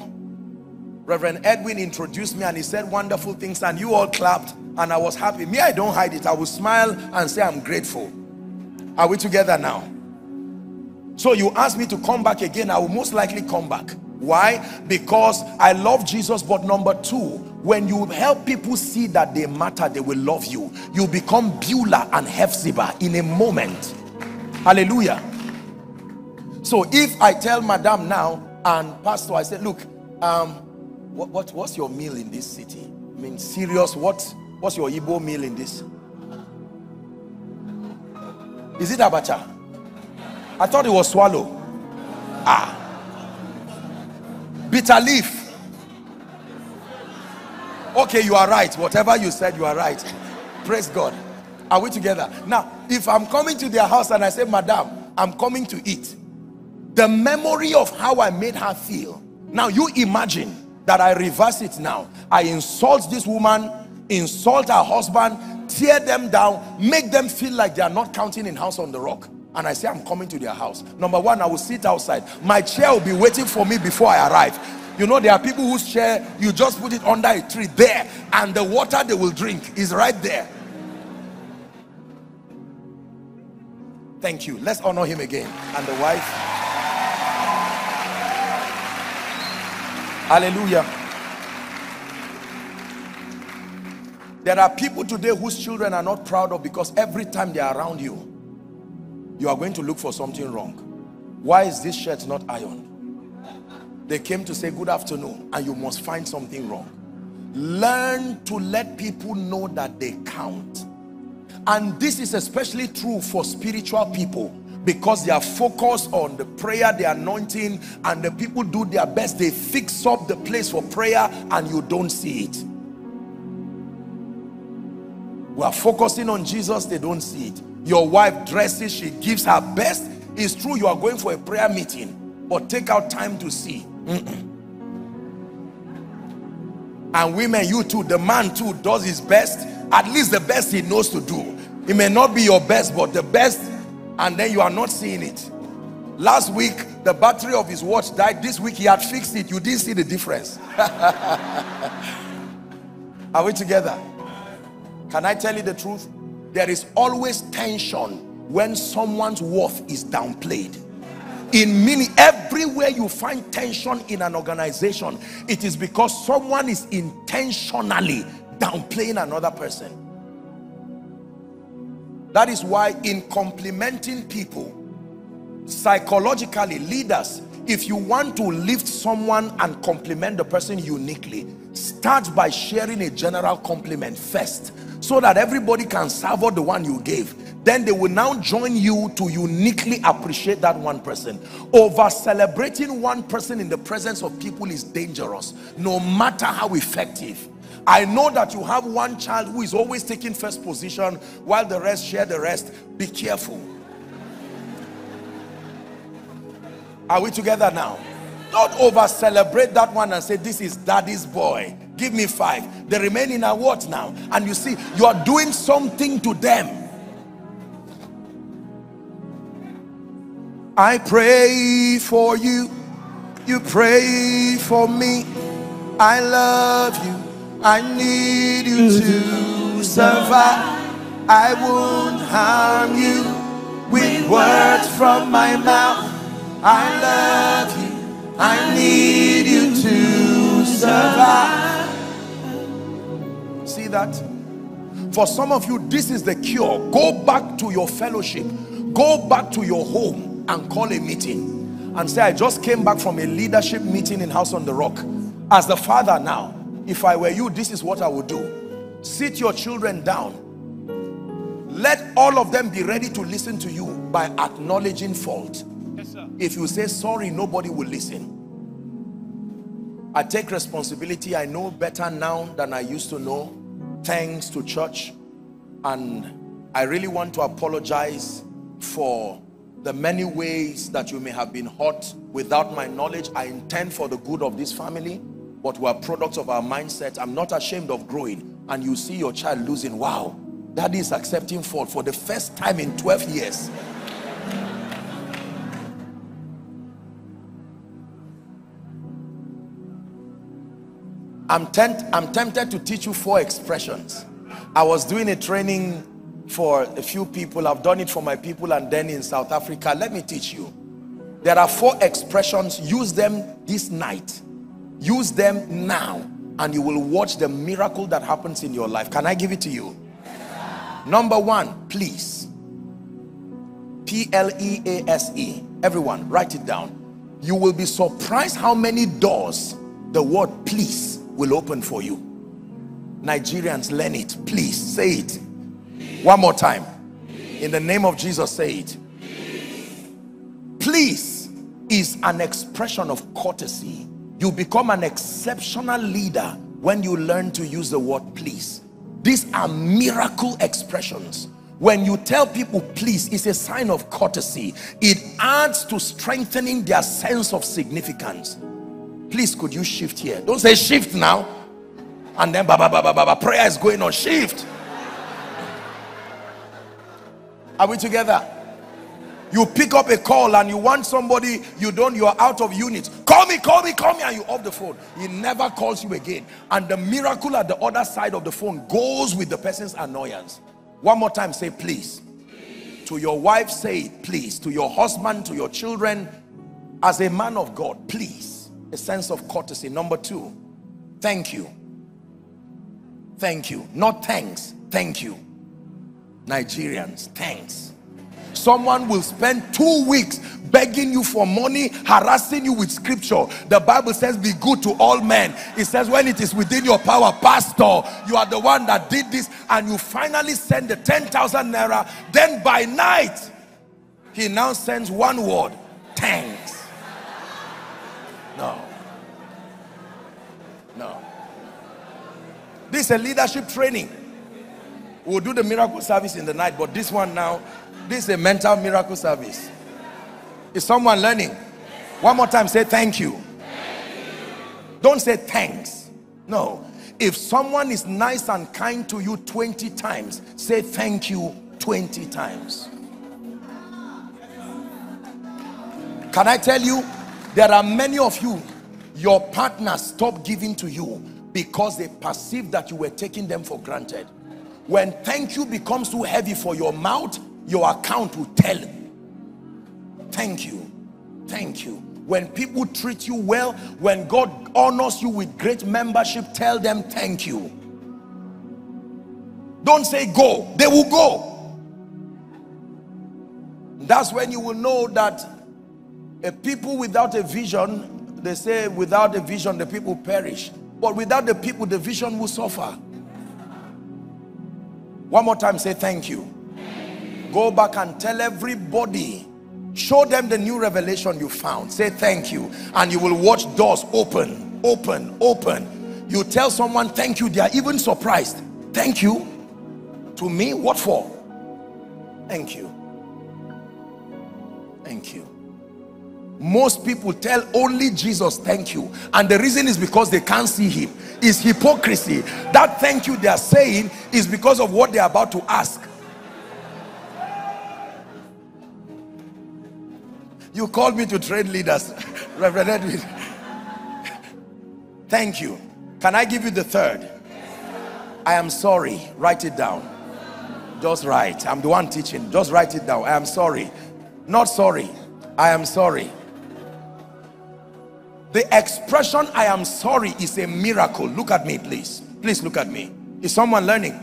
Reverend Edwin introduced me and he said wonderful things and you all clapped and I was happy. Me, I don't hide it. I will smile and say I'm grateful. Are we together now? So you ask me to come back again, I will most likely come back. Why? Because I love Jesus, but number two, when you help people see that they matter they will love you you become Beulah and Hephzibah in a moment hallelujah so if I tell madam now and pastor I said look um what, what what's your meal in this city I mean serious what what's your Igbo meal in this is it abacha? I thought it was swallow. Ah. Bitter leaf. Okay you are right. Whatever you said you are right. Praise god. Are we together? Now if i'm coming to their house and i say madam i'm coming to eat the memory of how i made her feel. Now you imagine that i reverse it now. I insult this woman insult her husband tear them down make them feel like they are not counting in house on the rock and I say I'm coming to their house. Number one, I will sit outside. My chair will be waiting for me before I arrive. You know, there are people whose chair, you just put it under a tree there and the water they will drink is right there. Thank you. Let's honor him again. And the wife. Hallelujah. There are people today whose children are not proud of because every time they are around you, you are going to look for something wrong. Why is this shirt not ironed? They came to say good afternoon and you must find something wrong. Learn to let people know that they count. And this is especially true for spiritual people because they are focused on the prayer, the anointing, and the people do their best. They fix up the place for prayer and you don't see it. We are focusing on Jesus, they don't see it. Your wife dresses, she gives her best. It's true you are going for a prayer meeting, but take out time to see. Mm -mm. And women, you too, the man too does his best, at least the best he knows to do. It may not be your best, but the best, and then you are not seeing it. Last week, the battery of his watch died. This week, he had fixed it. You didn't see the difference. are we together? Can I tell you the truth? There is always tension when someone's worth is downplayed. In many, everywhere you find tension in an organization, it is because someone is intentionally downplaying another person. That is why in complimenting people, psychologically, leaders, if you want to lift someone and compliment the person uniquely, start by sharing a general compliment first so that everybody can savor the one you gave. Then they will now join you to uniquely appreciate that one person. Over celebrating one person in the presence of people is dangerous no matter how effective. I know that you have one child who is always taking first position while the rest share the rest. Be careful. Are we together now? Don't over celebrate that one and say this is daddy's boy give me five. The remaining are what now. And you see you are doing something to them. I pray for you. You pray for me. I love you. I need you to survive. I won't harm you with words from my mouth. I love you. I need you to survive see that? For some of you this is the cure. Go back to your fellowship. Go back to your home and call a meeting. And say I just came back from a leadership meeting in House on the Rock. As the father now if I were you this is what I would do. Sit your children down. Let all of them be ready to listen to you by acknowledging fault. Yes, if you say sorry nobody will listen I take responsibility. I know better now than I used to know. Thanks to church. And I really want to apologize for the many ways that you may have been hurt without my knowledge. I intend for the good of this family, but we're products of our mindset. I'm not ashamed of growing. And you see your child losing. Wow, daddy is accepting fault for the first time in 12 years. I'm, tent, I'm tempted to teach you four expressions. I was doing a training for a few people. I've done it for my people and then in South Africa. Let me teach you. There are four expressions. Use them this night. Use them now and you will watch the miracle that happens in your life. Can I give it to you? Number one, please. P-L-E-A-S-E. -E. Everyone, write it down. You will be surprised how many doors the word please will open for you. Nigerians, learn it. Please say it. One more time. In the name of Jesus, say it. Please is an expression of courtesy. You become an exceptional leader when you learn to use the word please. These are miracle expressions. When you tell people please, it's a sign of courtesy. It adds to strengthening their sense of significance please could you shift here? Don't say shift. now. And then baba baba baba prayer is going on. Shift. Are we together? You pick up a call and you want somebody you don't you're out of unit. Call me call me call me and you off the phone. He never calls you again. And the miracle at the other side of the phone goes with the person's annoyance. One more time say please. To your wife say please. To your husband to your children. As a man of God please a sense of courtesy. Number two, thank you. Thank you. Not thanks, thank you. Nigerians, thanks. someone will spend two weeks begging you for money harassing you with scripture the bible says be good to all men it says when it is within your power pastor you are the one that did this and you finally send the 10,000 naira then by night he now sends one word thanks no. No. This is a leadership training. We'll do the miracle service in the night but this one now this is a mental miracle service. Is someone learning? One more time say thank you. thank you don't say thanks. No. If someone is nice and kind to you 20 times say thank you 20 times. Can i tell you there are many of you your partners stop giving to you because they perceive that you were taking them for granted. When thank you becomes too heavy for your mouth your account will tell. Thank you. Thank you. When people treat you well when God honors you with great membership tell them thank you. Don't say go. They will go. That's when you will know that a people without a vision they say without a vision the people perish. But without the people the vision will suffer. One more time say thank you. Go back and tell everybody. Show them the new revelation you found. Say thank you. And you will watch doors open open open. You tell someone thank you they are even surprised. Thank you. To me what for? Thank you. Thank you most people tell only jesus thank you and the reason is because they can't see him is hypocrisy that thank you they are saying is because of what they are about to ask You called me to train leaders. Reverend Edwin. Thank you. Can I give you the third? I am sorry. Write it down. Just write. I'm the one teaching. Just write it down. I am sorry. Not sorry. I am sorry. The expression I am sorry is a miracle. Look at me, please. Please look at me. Is someone learning?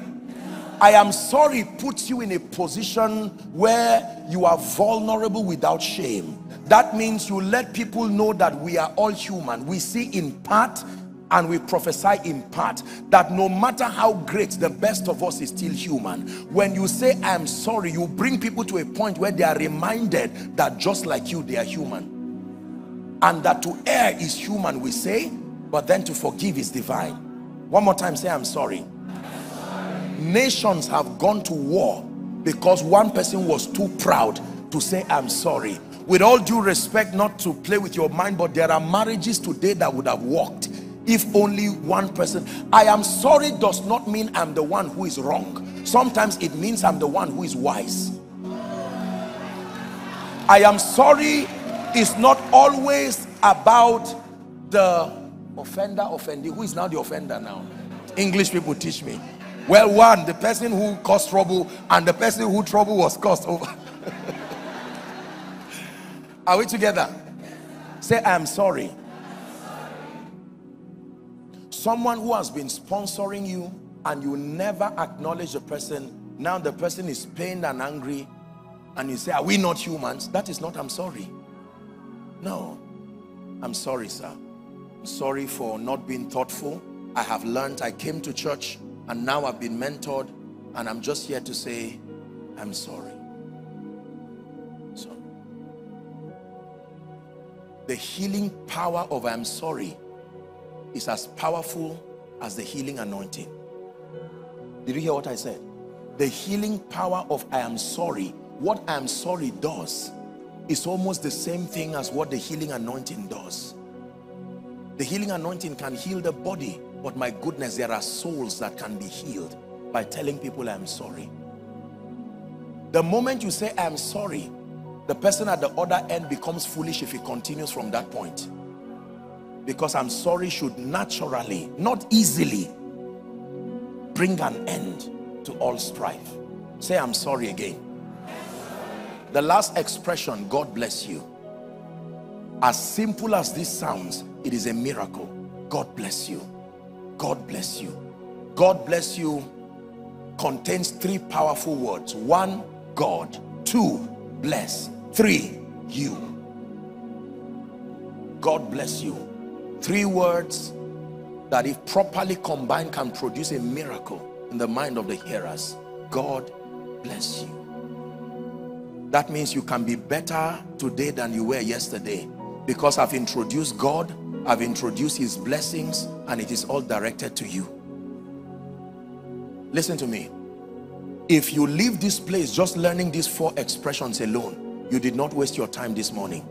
I am sorry puts you in a position where you are vulnerable without shame. That means you let people know that we are all human. We see in part and we prophesy in part that no matter how great the best of us is still human when you say i am sorry you bring people to a point where they are reminded that just like you they are human and that to err is human we say but then to forgive is divine. One more time say i'm sorry. Nations have gone to war because one person was too proud to say i'm sorry. With all due respect not to play with your mind but there are marriages today that would have worked if only one person. I am sorry does not mean i'm the one who is wrong. Sometimes it means i'm the one who is wise. I am sorry is not always about the offender offending who is now the offender now english people teach me well, one, the person who caused trouble and the person who trouble was caused over. Are we together? Say, I'm sorry. Someone who has been sponsoring you and you never acknowledge the person, now the person is pained and angry and you say, are we not humans? That is not, I'm sorry. No, I'm sorry, sir. I'm sorry for not being thoughtful. I have learned, I came to church and now I've been mentored and I'm just here to say I'm sorry. So the healing power of I'm sorry is as powerful as the healing anointing. Did you hear what I said? The healing power of I am sorry what I am sorry does is almost the same thing as what the healing anointing does the healing anointing can heal the body but my goodness, there are souls that can be healed by telling people I'm sorry. The moment you say I'm sorry, the person at the other end becomes foolish if he continues from that point. Because I'm sorry should naturally, not easily, bring an end to all strife. Say I'm sorry again. The last expression, God bless you. As simple as this sounds, it is a miracle. God bless you. God bless you. God bless you contains three powerful words. One, God. Two, bless. Three, you. God bless you. Three words that if properly combined can produce a miracle in the mind of the hearers. God bless you. That means you can be better today than you were yesterday because I've introduced God, I've introduced his blessings and it is all directed to you. Listen to me. If you leave this place just learning these four expressions alone, you did not waste your time this morning.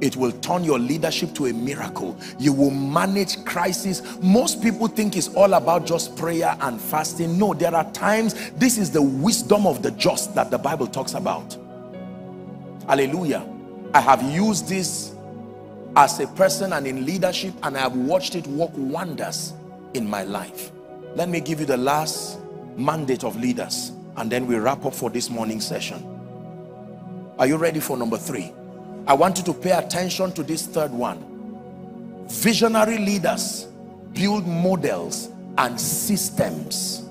It will turn your leadership to a miracle. You will manage crisis. Most people think it's all about just prayer and fasting. No there are times this is the wisdom of the just that the bible talks about hallelujah. I have used this as a person and in leadership and i have watched it work wonders in my life. Let me give you the last mandate of leaders and then we wrap up for this morning session. Are you ready for number three? I want you to pay attention to this third one. Visionary leaders build models and systems.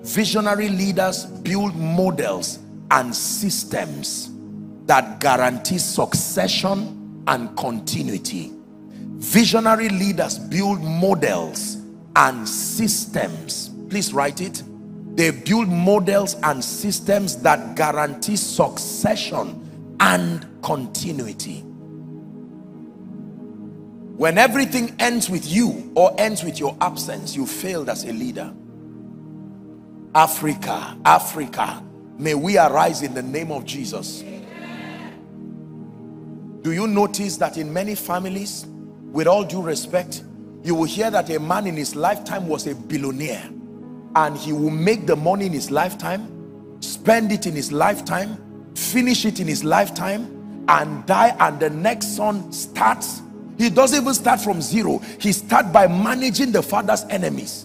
Visionary leaders build models and systems that guarantee succession and continuity. Visionary leaders build models and systems. Please write it. They build models and systems that guarantee succession and continuity. When everything ends with you or ends with your absence, you failed as a leader. Africa, Africa, may we arise in the name of Jesus. Do you notice that in many families, with all due respect, you will hear that a man in his lifetime was a billionaire and he will make the money in his lifetime, spend it in his lifetime, finish it in his lifetime and die and the next son starts. He doesn't even start from zero. He starts by managing the father's enemies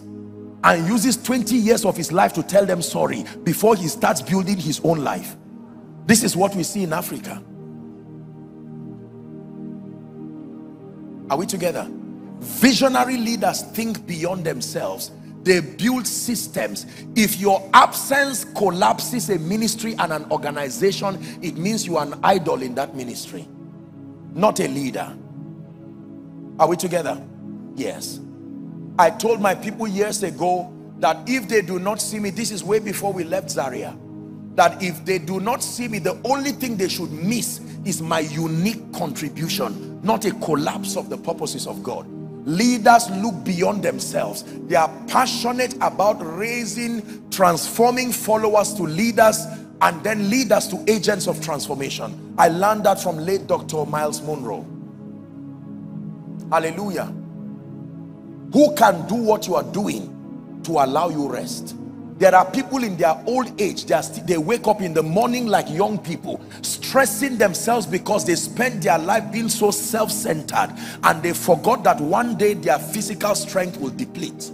and uses 20 years of his life to tell them sorry before he starts building his own life. This is what we see in Africa are we together? Visionary leaders think beyond themselves. They build systems. If your absence collapses a ministry and an organization it means you are an idol in that ministry not a leader. Are we together? Yes. I told my people years ago that if they do not see me this is way before we left zaria that if they do not see me the only thing they should miss is my unique contribution not a collapse of the purposes of god. Leaders look beyond themselves. They are passionate about raising transforming followers to leaders and then leaders to agents of transformation. I learned that from late dr Myles Munroe. hallelujah. Who can do what you are doing to allow you rest there are people in their old age they, they wake up in the morning like young people stressing themselves because they spent their life being so self-centered and they forgot that one day their physical strength will deplete.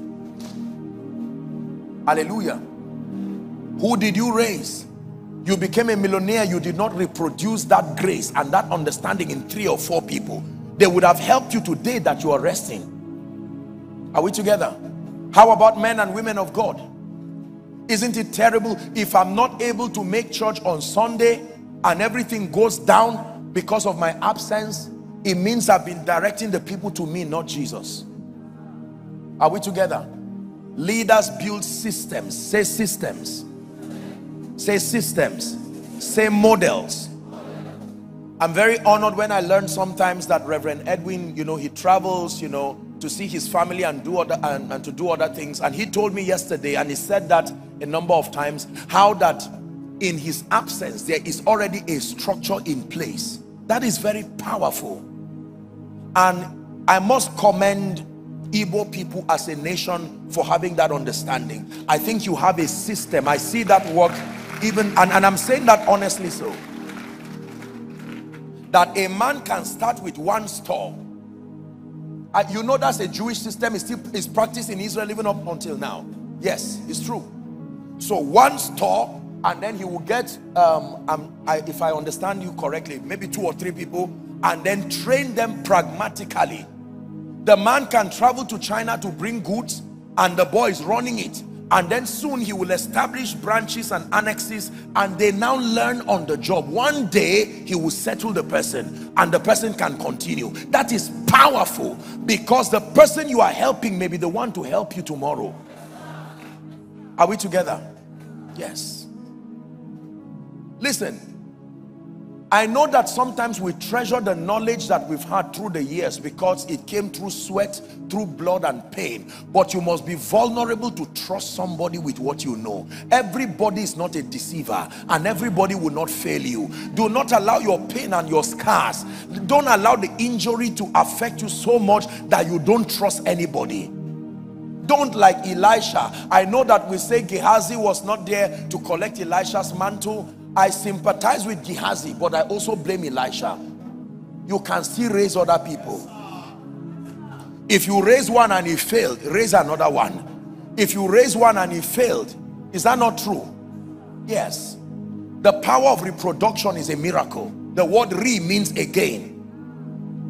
Hallelujah. Who did you raise? You became a millionaire you did not reproduce that grace and that understanding in three or four people. They would have helped you today that you are resting. Are we together? How about men and women of God isn't it terrible if I'm not able to make church on Sunday and everything goes down because of my absence? It means I've been directing the people to me, not Jesus. Are we together? Leaders build systems. Say systems. Say systems. Say models. I'm very honored when I learn sometimes that Reverend Edwin, you know, he travels, you know, to see his family and do other and, and to do other things. And he told me yesterday, and he said that a number of times how that in his absence there is already a structure in place. That is very powerful. And I must commend Igbo people as a nation for having that understanding. I think you have a system. I see that work even and, and I'm saying that honestly so. That a man can start with one store you know that's a Jewish system is still is practiced in Israel even up until now. Yes it's true. So one store and then he will get, um, um, I, if I understand you correctly, maybe two or three people and then train them pragmatically. The man can travel to China to bring goods and the boy is running it and then soon he will establish branches and annexes and they now learn on the job. One day he will settle the person and the person can continue. That is powerful because the person you are helping may be the one to help you tomorrow. Are we together? Yes. Listen I know that sometimes we treasure the knowledge that we've had through the years because it came through sweat, through blood and pain. But you must be vulnerable to trust somebody with what you know. Everybody is not a deceiver and everybody will not fail you. Do not allow your pain and your scars. Don't allow the injury to affect you so much that you don't trust anybody don't like Elisha I know that we say Gehazi was not there to collect Elisha's mantle I sympathize with Gehazi, but I also blame Elisha. You can still raise other people. If you raise one and he failed, raise another one. If you raise one and he failed, is that not true? Yes. The power of reproduction is a miracle. The word re means again.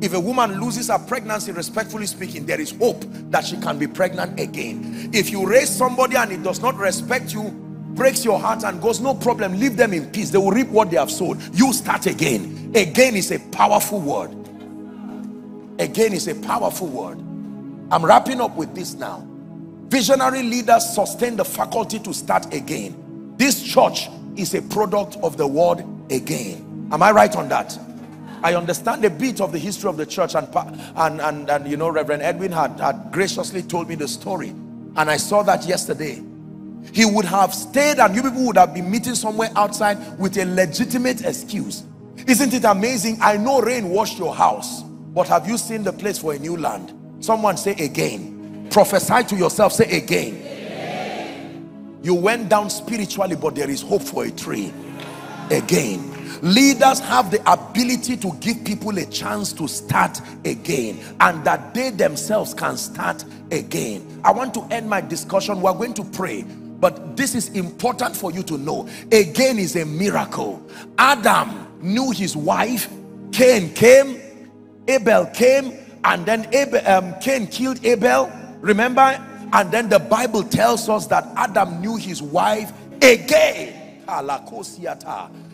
If a woman loses her pregnancy, respectfully speaking, there is hope that she can be pregnant again. If you raise somebody and it does not respect you, breaks your heart and goes no problem leave them in peace. They will reap what they have sown you start again. Again is a powerful word. Again is a powerful word. I'm wrapping up with this now. Visionary leaders sustain the faculty to start again. This church is a product of the word again. Am i right on that? I understand a bit of the history of the church and, and, and, and you know, Reverend Edwin had, had graciously told me the story. And I saw that yesterday he would have stayed and you people would have been meeting somewhere outside with a legitimate excuse. Isn't it amazing? I know rain washed your house but have you seen the place for a new land? Someone say again. Prophesy to yourself say again, again. you went down spiritually but there is hope for a tree. Again. Leaders have the ability to give people a chance to start again and that they themselves can start again. I want to end my discussion. We're going to pray but this is important for you to know. Again is a miracle. Adam knew his wife. Cain came. Abel came. And then Abel, um, Cain killed Abel. Remember? And then the Bible tells us that Adam knew his wife again.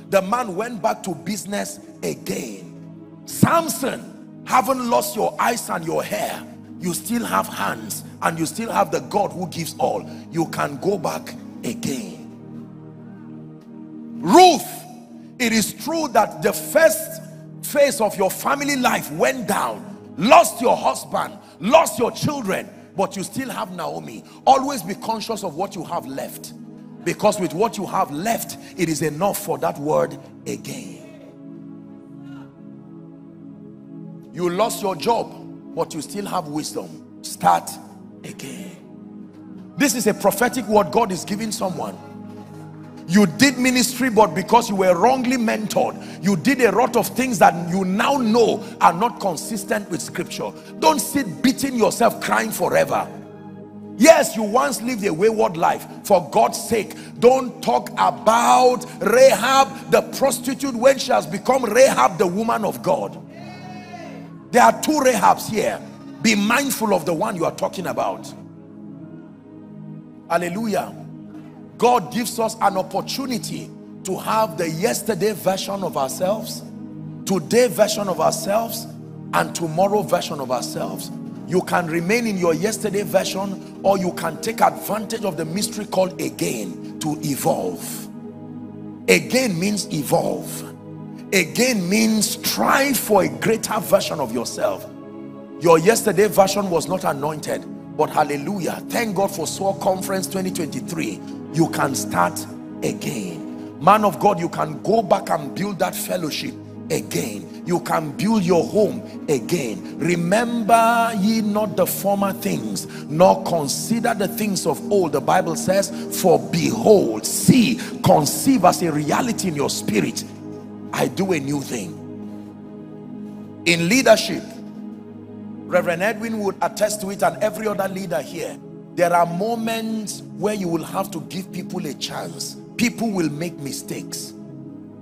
The man went back to business again. Samson, haven't lost your eyes and your hair you still have hands and you still have the God who gives all you can go back again. Ruth it is true that the first phase of your family life went down. Lost your husband lost your children but you still have Naomi. Always be conscious of what you have left because with what you have left it is enough for that word again. You lost your job but you still have wisdom. Start again. This is a prophetic word God is giving someone. You did ministry but because you were wrongly mentored you did a lot of things that you now know are not consistent with scripture. Don't sit beating yourself crying forever. Yes you once lived a wayward life. For God's sake don't talk about Rahab the prostitute when she has become Rahab the woman of God. There are two Rahabs here. Be mindful of the one you are talking about. Hallelujah. God gives us an opportunity to have the yesterday version of ourselves, today version of ourselves, and tomorrow version of ourselves. You can remain in your yesterday version or you can take advantage of the mystery called again to evolve. Again means evolve again means strive for a greater version of yourself your yesterday version was not anointed but hallelujah. Thank god for soul conference 2023 you can start again. Man of god you can go back and build that fellowship again. You can build your home again. Remember ye not the former things nor consider the things of old. The bible says for behold see conceive as a reality in your spirit. I do a new thing. In leadership, Reverend Edwin would attest to it and every other leader here. There are moments where you will have to give people a chance. People will make mistakes.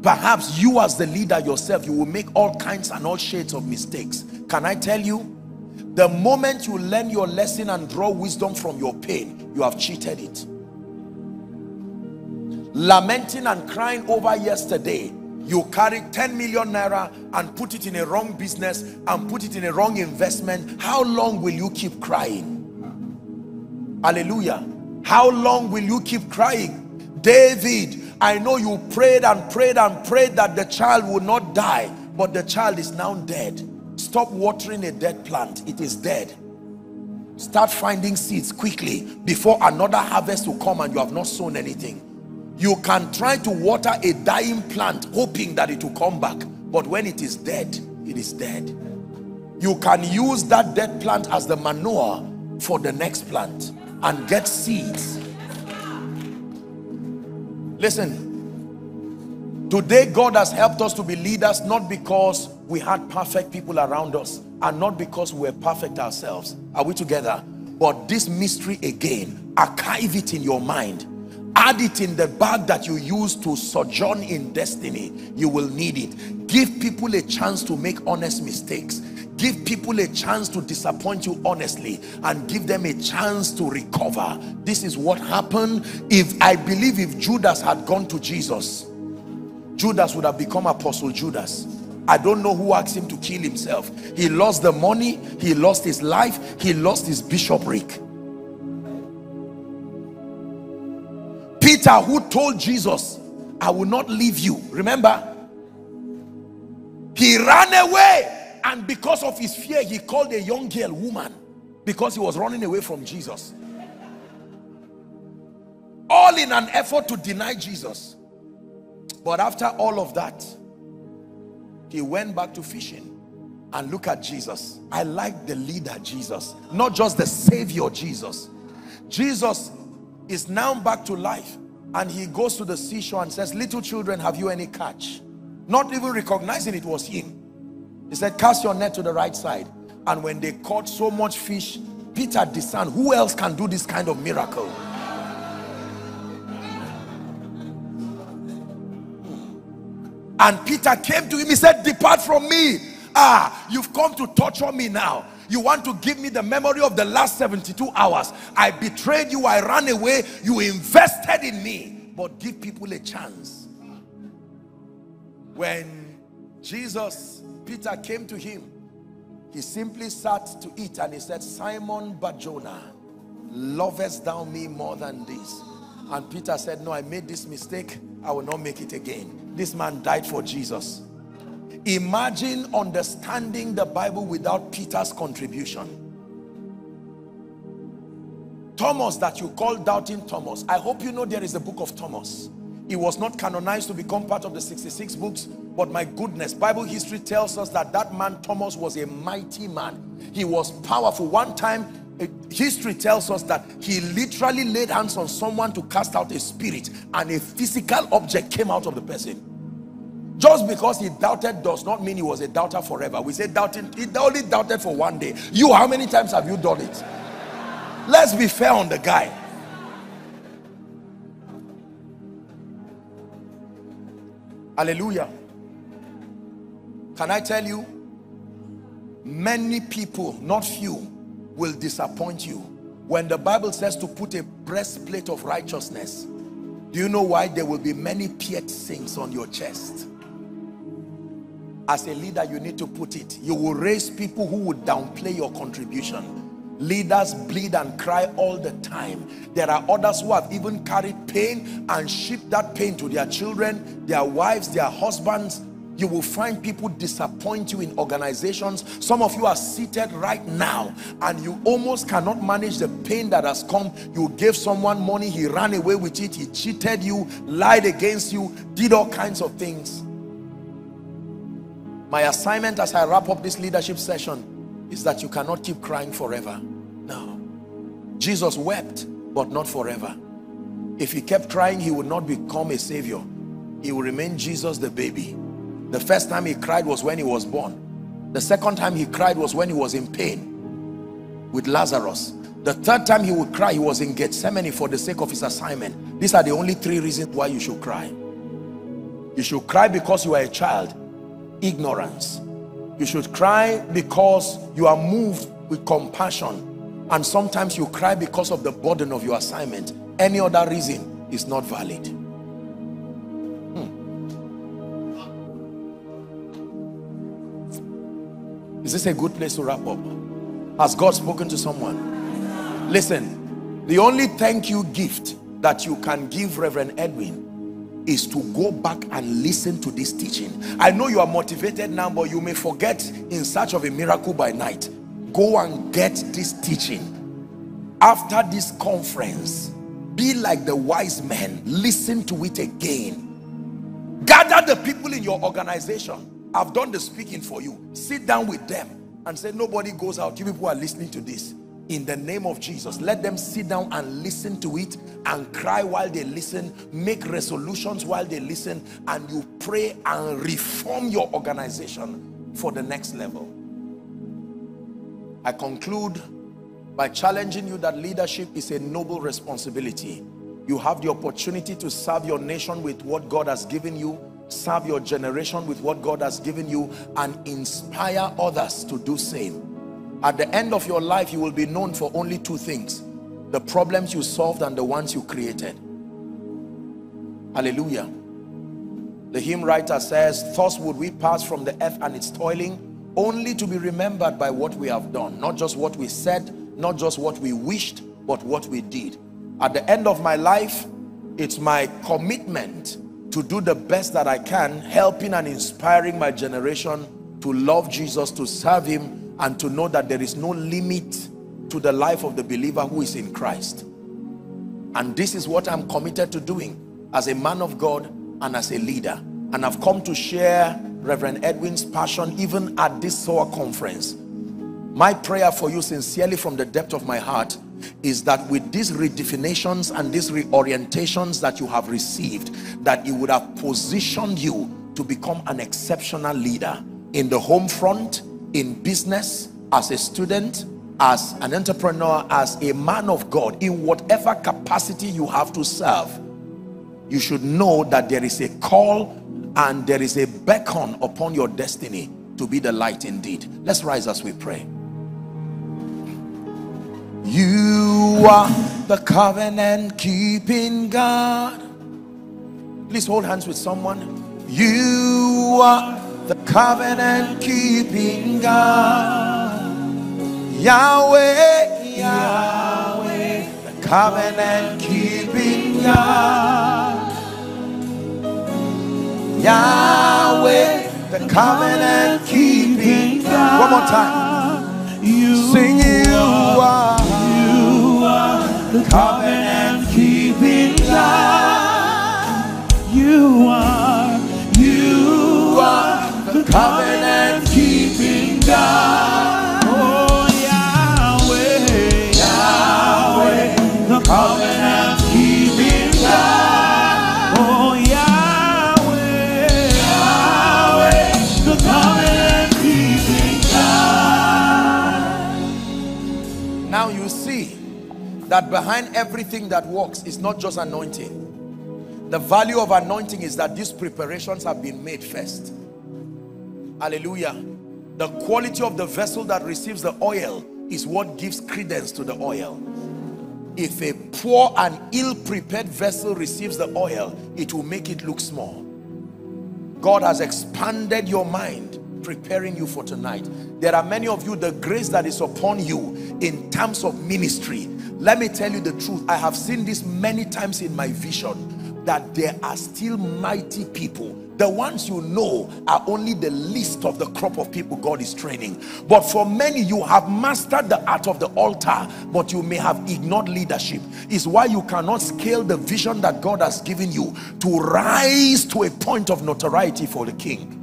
Perhaps you as the leader yourself, you will make all kinds and all shades of mistakes. Can I tell you? The moment you learn your lesson and draw wisdom from your pain, you have cheated it. lamenting and crying over yesterday you carry 10 million naira and put it in a wrong business and put it in a wrong investment how long will you keep crying? Hallelujah. How long will you keep crying? David i know you prayed and prayed and prayed that the child would not die but the child is now dead. Stop watering a dead plant. It is dead. Start finding seeds quickly before another harvest will come and you have not sown anything you can try to water a dying plant hoping that it will come back but when it is dead it is dead. You can use that dead plant as the manure for the next plant and get seeds. Listen today God has helped us to be leaders not because we had perfect people around us and not because we were perfect ourselves. Are we together? But this mystery again archive it in your mind add it in the bag that you use to sojourn in destiny. You will need it. Give people a chance to make honest mistakes. Give people a chance to disappoint you honestly and give them a chance to recover. This is what happened. If i believe if judas had gone to jesus judas would have become apostle judas. I don't know who asked him to kill himself. He lost the money, he lost his life, he lost his bishopric. Peter who told Jesus, I will not leave you. Remember? He ran away and because of his fear, he called a young girl woman because he was running away from Jesus. All in an effort to deny Jesus. But after all of that, he went back to fishing and look at Jesus. I like the leader Jesus, not just the savior Jesus. Jesus is now back to life and he goes to the seashore and says little children have you any catch? Not even recognizing it was him. He said cast your net to the right side. And when they caught so much fish Peter discerned who else can do this kind of miracle? And Peter came to him. He said depart from me. Ah you've come to torture me now you want to give me the memory of the last 72 hours. I betrayed you i ran away you invested in me. But give people a chance. When jesus peter came to him he simply sat to eat and he said simon barjona lovest thou me more than this? And peter said no i made this mistake. I will not make it again. This man died for jesus Imagine understanding the Bible without Peter's contribution. Thomas that you call doubting Thomas. I hope you know there is a book of Thomas. It was not canonized to become part of the 66 books, but my goodness, Bible history tells us that that man Thomas was a mighty man. He was powerful. One time, eh, history tells us that he literally laid hands on someone to cast out a spirit and a physical object came out of the person. Just because he doubted does not mean he was a doubter forever. We say doubting, he only doubted for one day. You, how many times have you done it? Let's be fair on the guy. Hallelujah. Can I tell you? Many people, not few, will disappoint you. When the Bible says to put a breastplate of righteousness, do you know why there will be many piercings on your chest? As a leader you need to put it. You will raise people who would downplay your contribution. Leaders bleed and cry all the time. There are others who have even carried pain and shipped that pain to their children their wives their husbands. You will find people disappoint you in organizations. Some of you are seated right now and you almost cannot manage the pain that has come. You gave someone money he ran away with it he cheated you lied against you did all kinds of things my assignment as I wrap up this leadership session is that you cannot keep crying forever. No. Jesus wept, but not forever. If he kept crying, he would not become a savior. He will remain Jesus the baby. The first time he cried was when he was born. The second time he cried was when he was in pain with Lazarus. The third time he would cry, he was in Gethsemane for the sake of his assignment. These are the only three reasons why you should cry. You should cry because you are a child ignorance. You should cry because you are moved with compassion. And sometimes you cry because of the burden of your assignment. Any other reason is not valid. Hmm. Is this a good place to wrap up? Has God spoken to someone? Listen, the only thank you gift that you can give Reverend Edwin is to go back and listen to this teaching. I know you are motivated now, but you may forget in search of a miracle by night. Go and get this teaching. After this conference, be like the wise men. Listen to it again. Gather the people in your organization I've done the speaking for you. Sit down with them and say, nobody goes out. You people are listening to this. In the name of Jesus, let them sit down and listen to it and cry while they listen, make resolutions while they listen, and you pray and reform your organization for the next level. I conclude by challenging you that leadership is a noble responsibility. You have the opportunity to serve your nation with what God has given you serve your generation with what God has given you and inspire others to do same at the end of your life you will be known for only two things the problems you solved and the ones you created. Hallelujah. The hymn writer says thus would we pass from the earth and its toiling only to be remembered by what we have done not just what we said not just what we wished but what we did. At the end of my life it's my commitment to do the best that I can, helping and inspiring my generation to love Jesus, to serve him, and to know that there is no limit to the life of the believer who is in Christ. And this is what I'm committed to doing as a man of God and as a leader. And I've come to share Reverend Edwin's passion even at this SOA conference. My prayer for you sincerely from the depth of my heart is that with these redefinitions and these reorientations that you have received that it would have positioned you to become an exceptional leader in the home front in business as a student as an entrepreneur as a man of God in whatever capacity you have to serve you should know that there is a call and there is a beacon upon your destiny to be the light indeed let's rise as we pray you are the covenant keeping God. Please hold hands with someone. You are the covenant keeping God. Yahweh, Yahweh, the covenant keeping God. Yahweh, the covenant keeping God. One more time. You sing you are the covenant keeping God. You are, you are covenant keeping God. Oh Yahweh, Yahweh, the covenant keeping God. Oh Yahweh, Yahweh, the covenant keeping God. Now you see that behind everything that works is not just anointing the value of anointing is that these preparations have been made first hallelujah. The quality of the vessel that receives the oil is what gives credence to the oil. If a poor and ill-prepared vessel receives the oil it will make it look small. God has expanded your mind preparing you for tonight. There are many of you the grace that is upon you in terms of ministry. Let me tell you the truth. I have seen this many times in my vision that there are still mighty people. The ones you know are only the least of the crop of people God is training. But for many you have mastered the art of the altar but you may have ignored leadership. Is why you cannot scale the vision that God has given you to rise to a point of notoriety for the king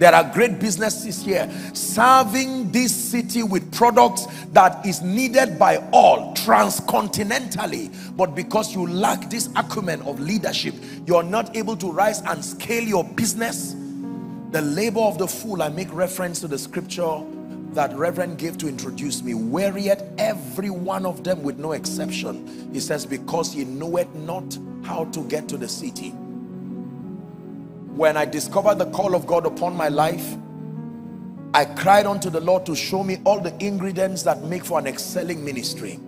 there are great businesses here serving this city with products that is needed by all transcontinentally. But because you lack this acumen of leadership, you're not able to rise and scale your business. The labor of the fool, I make reference to the scripture that Reverend gave to introduce me. Wearieth every one of them with no exception. He says, because he knoweth not how to get to the city when I discovered the call of God upon my life, I cried unto the Lord to show me all the ingredients that make for an excelling ministry.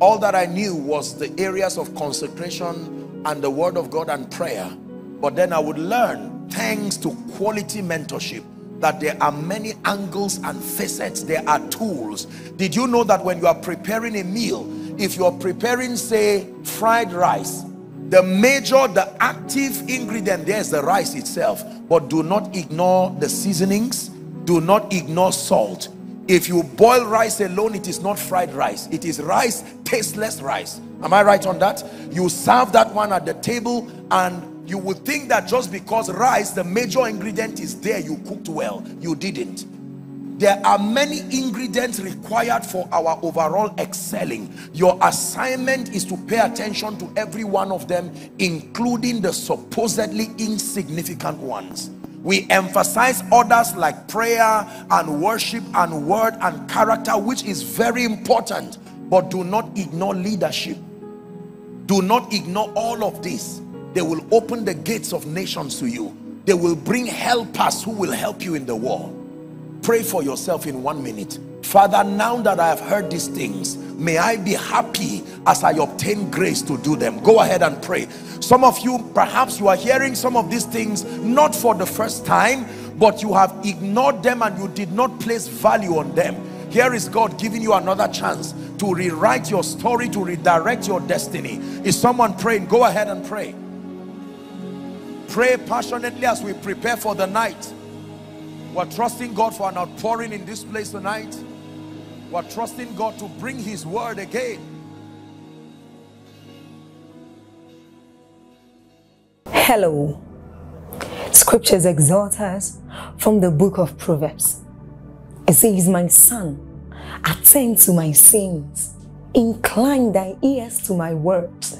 All that I knew was the areas of consecration and the word of God and prayer. But then I would learn thanks to quality mentorship that there are many angles and facets there are tools did you know that when you are preparing a meal if you're preparing say fried rice the major the active ingredient there is the rice itself. But do not ignore the seasonings. Do not ignore salt. If you boil rice alone it is not fried rice. It is rice tasteless rice. Am i right on that? You serve that one at the table and you would think that just because rice the major ingredient is there you cooked well. You didn't there are many ingredients required for our overall excelling. Your assignment is to pay attention to every one of them including the supposedly insignificant ones. We emphasize others like prayer and worship and word and character which is very important. But do not ignore leadership. Do not ignore all of this. They will open the gates of nations to you. They will bring helpers who will help you in the war pray for yourself in one minute. Father now that i have heard these things may i be happy as i obtain grace to do them. Go ahead and pray. Some of you perhaps you are hearing some of these things not for the first time but you have ignored them and you did not place value on them. Here is god giving you another chance to rewrite your story to redirect your destiny. Is someone praying? Go ahead and pray. Pray passionately as we prepare for the night we're trusting God for an outpouring in this place tonight. We're trusting God to bring his word again. Hello. Scriptures exhort us from the book of Proverbs. It says, My son, attend to my sayings, incline thy ears to my words.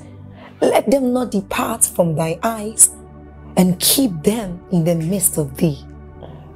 Let them not depart from thy eyes, and keep them in the midst of thee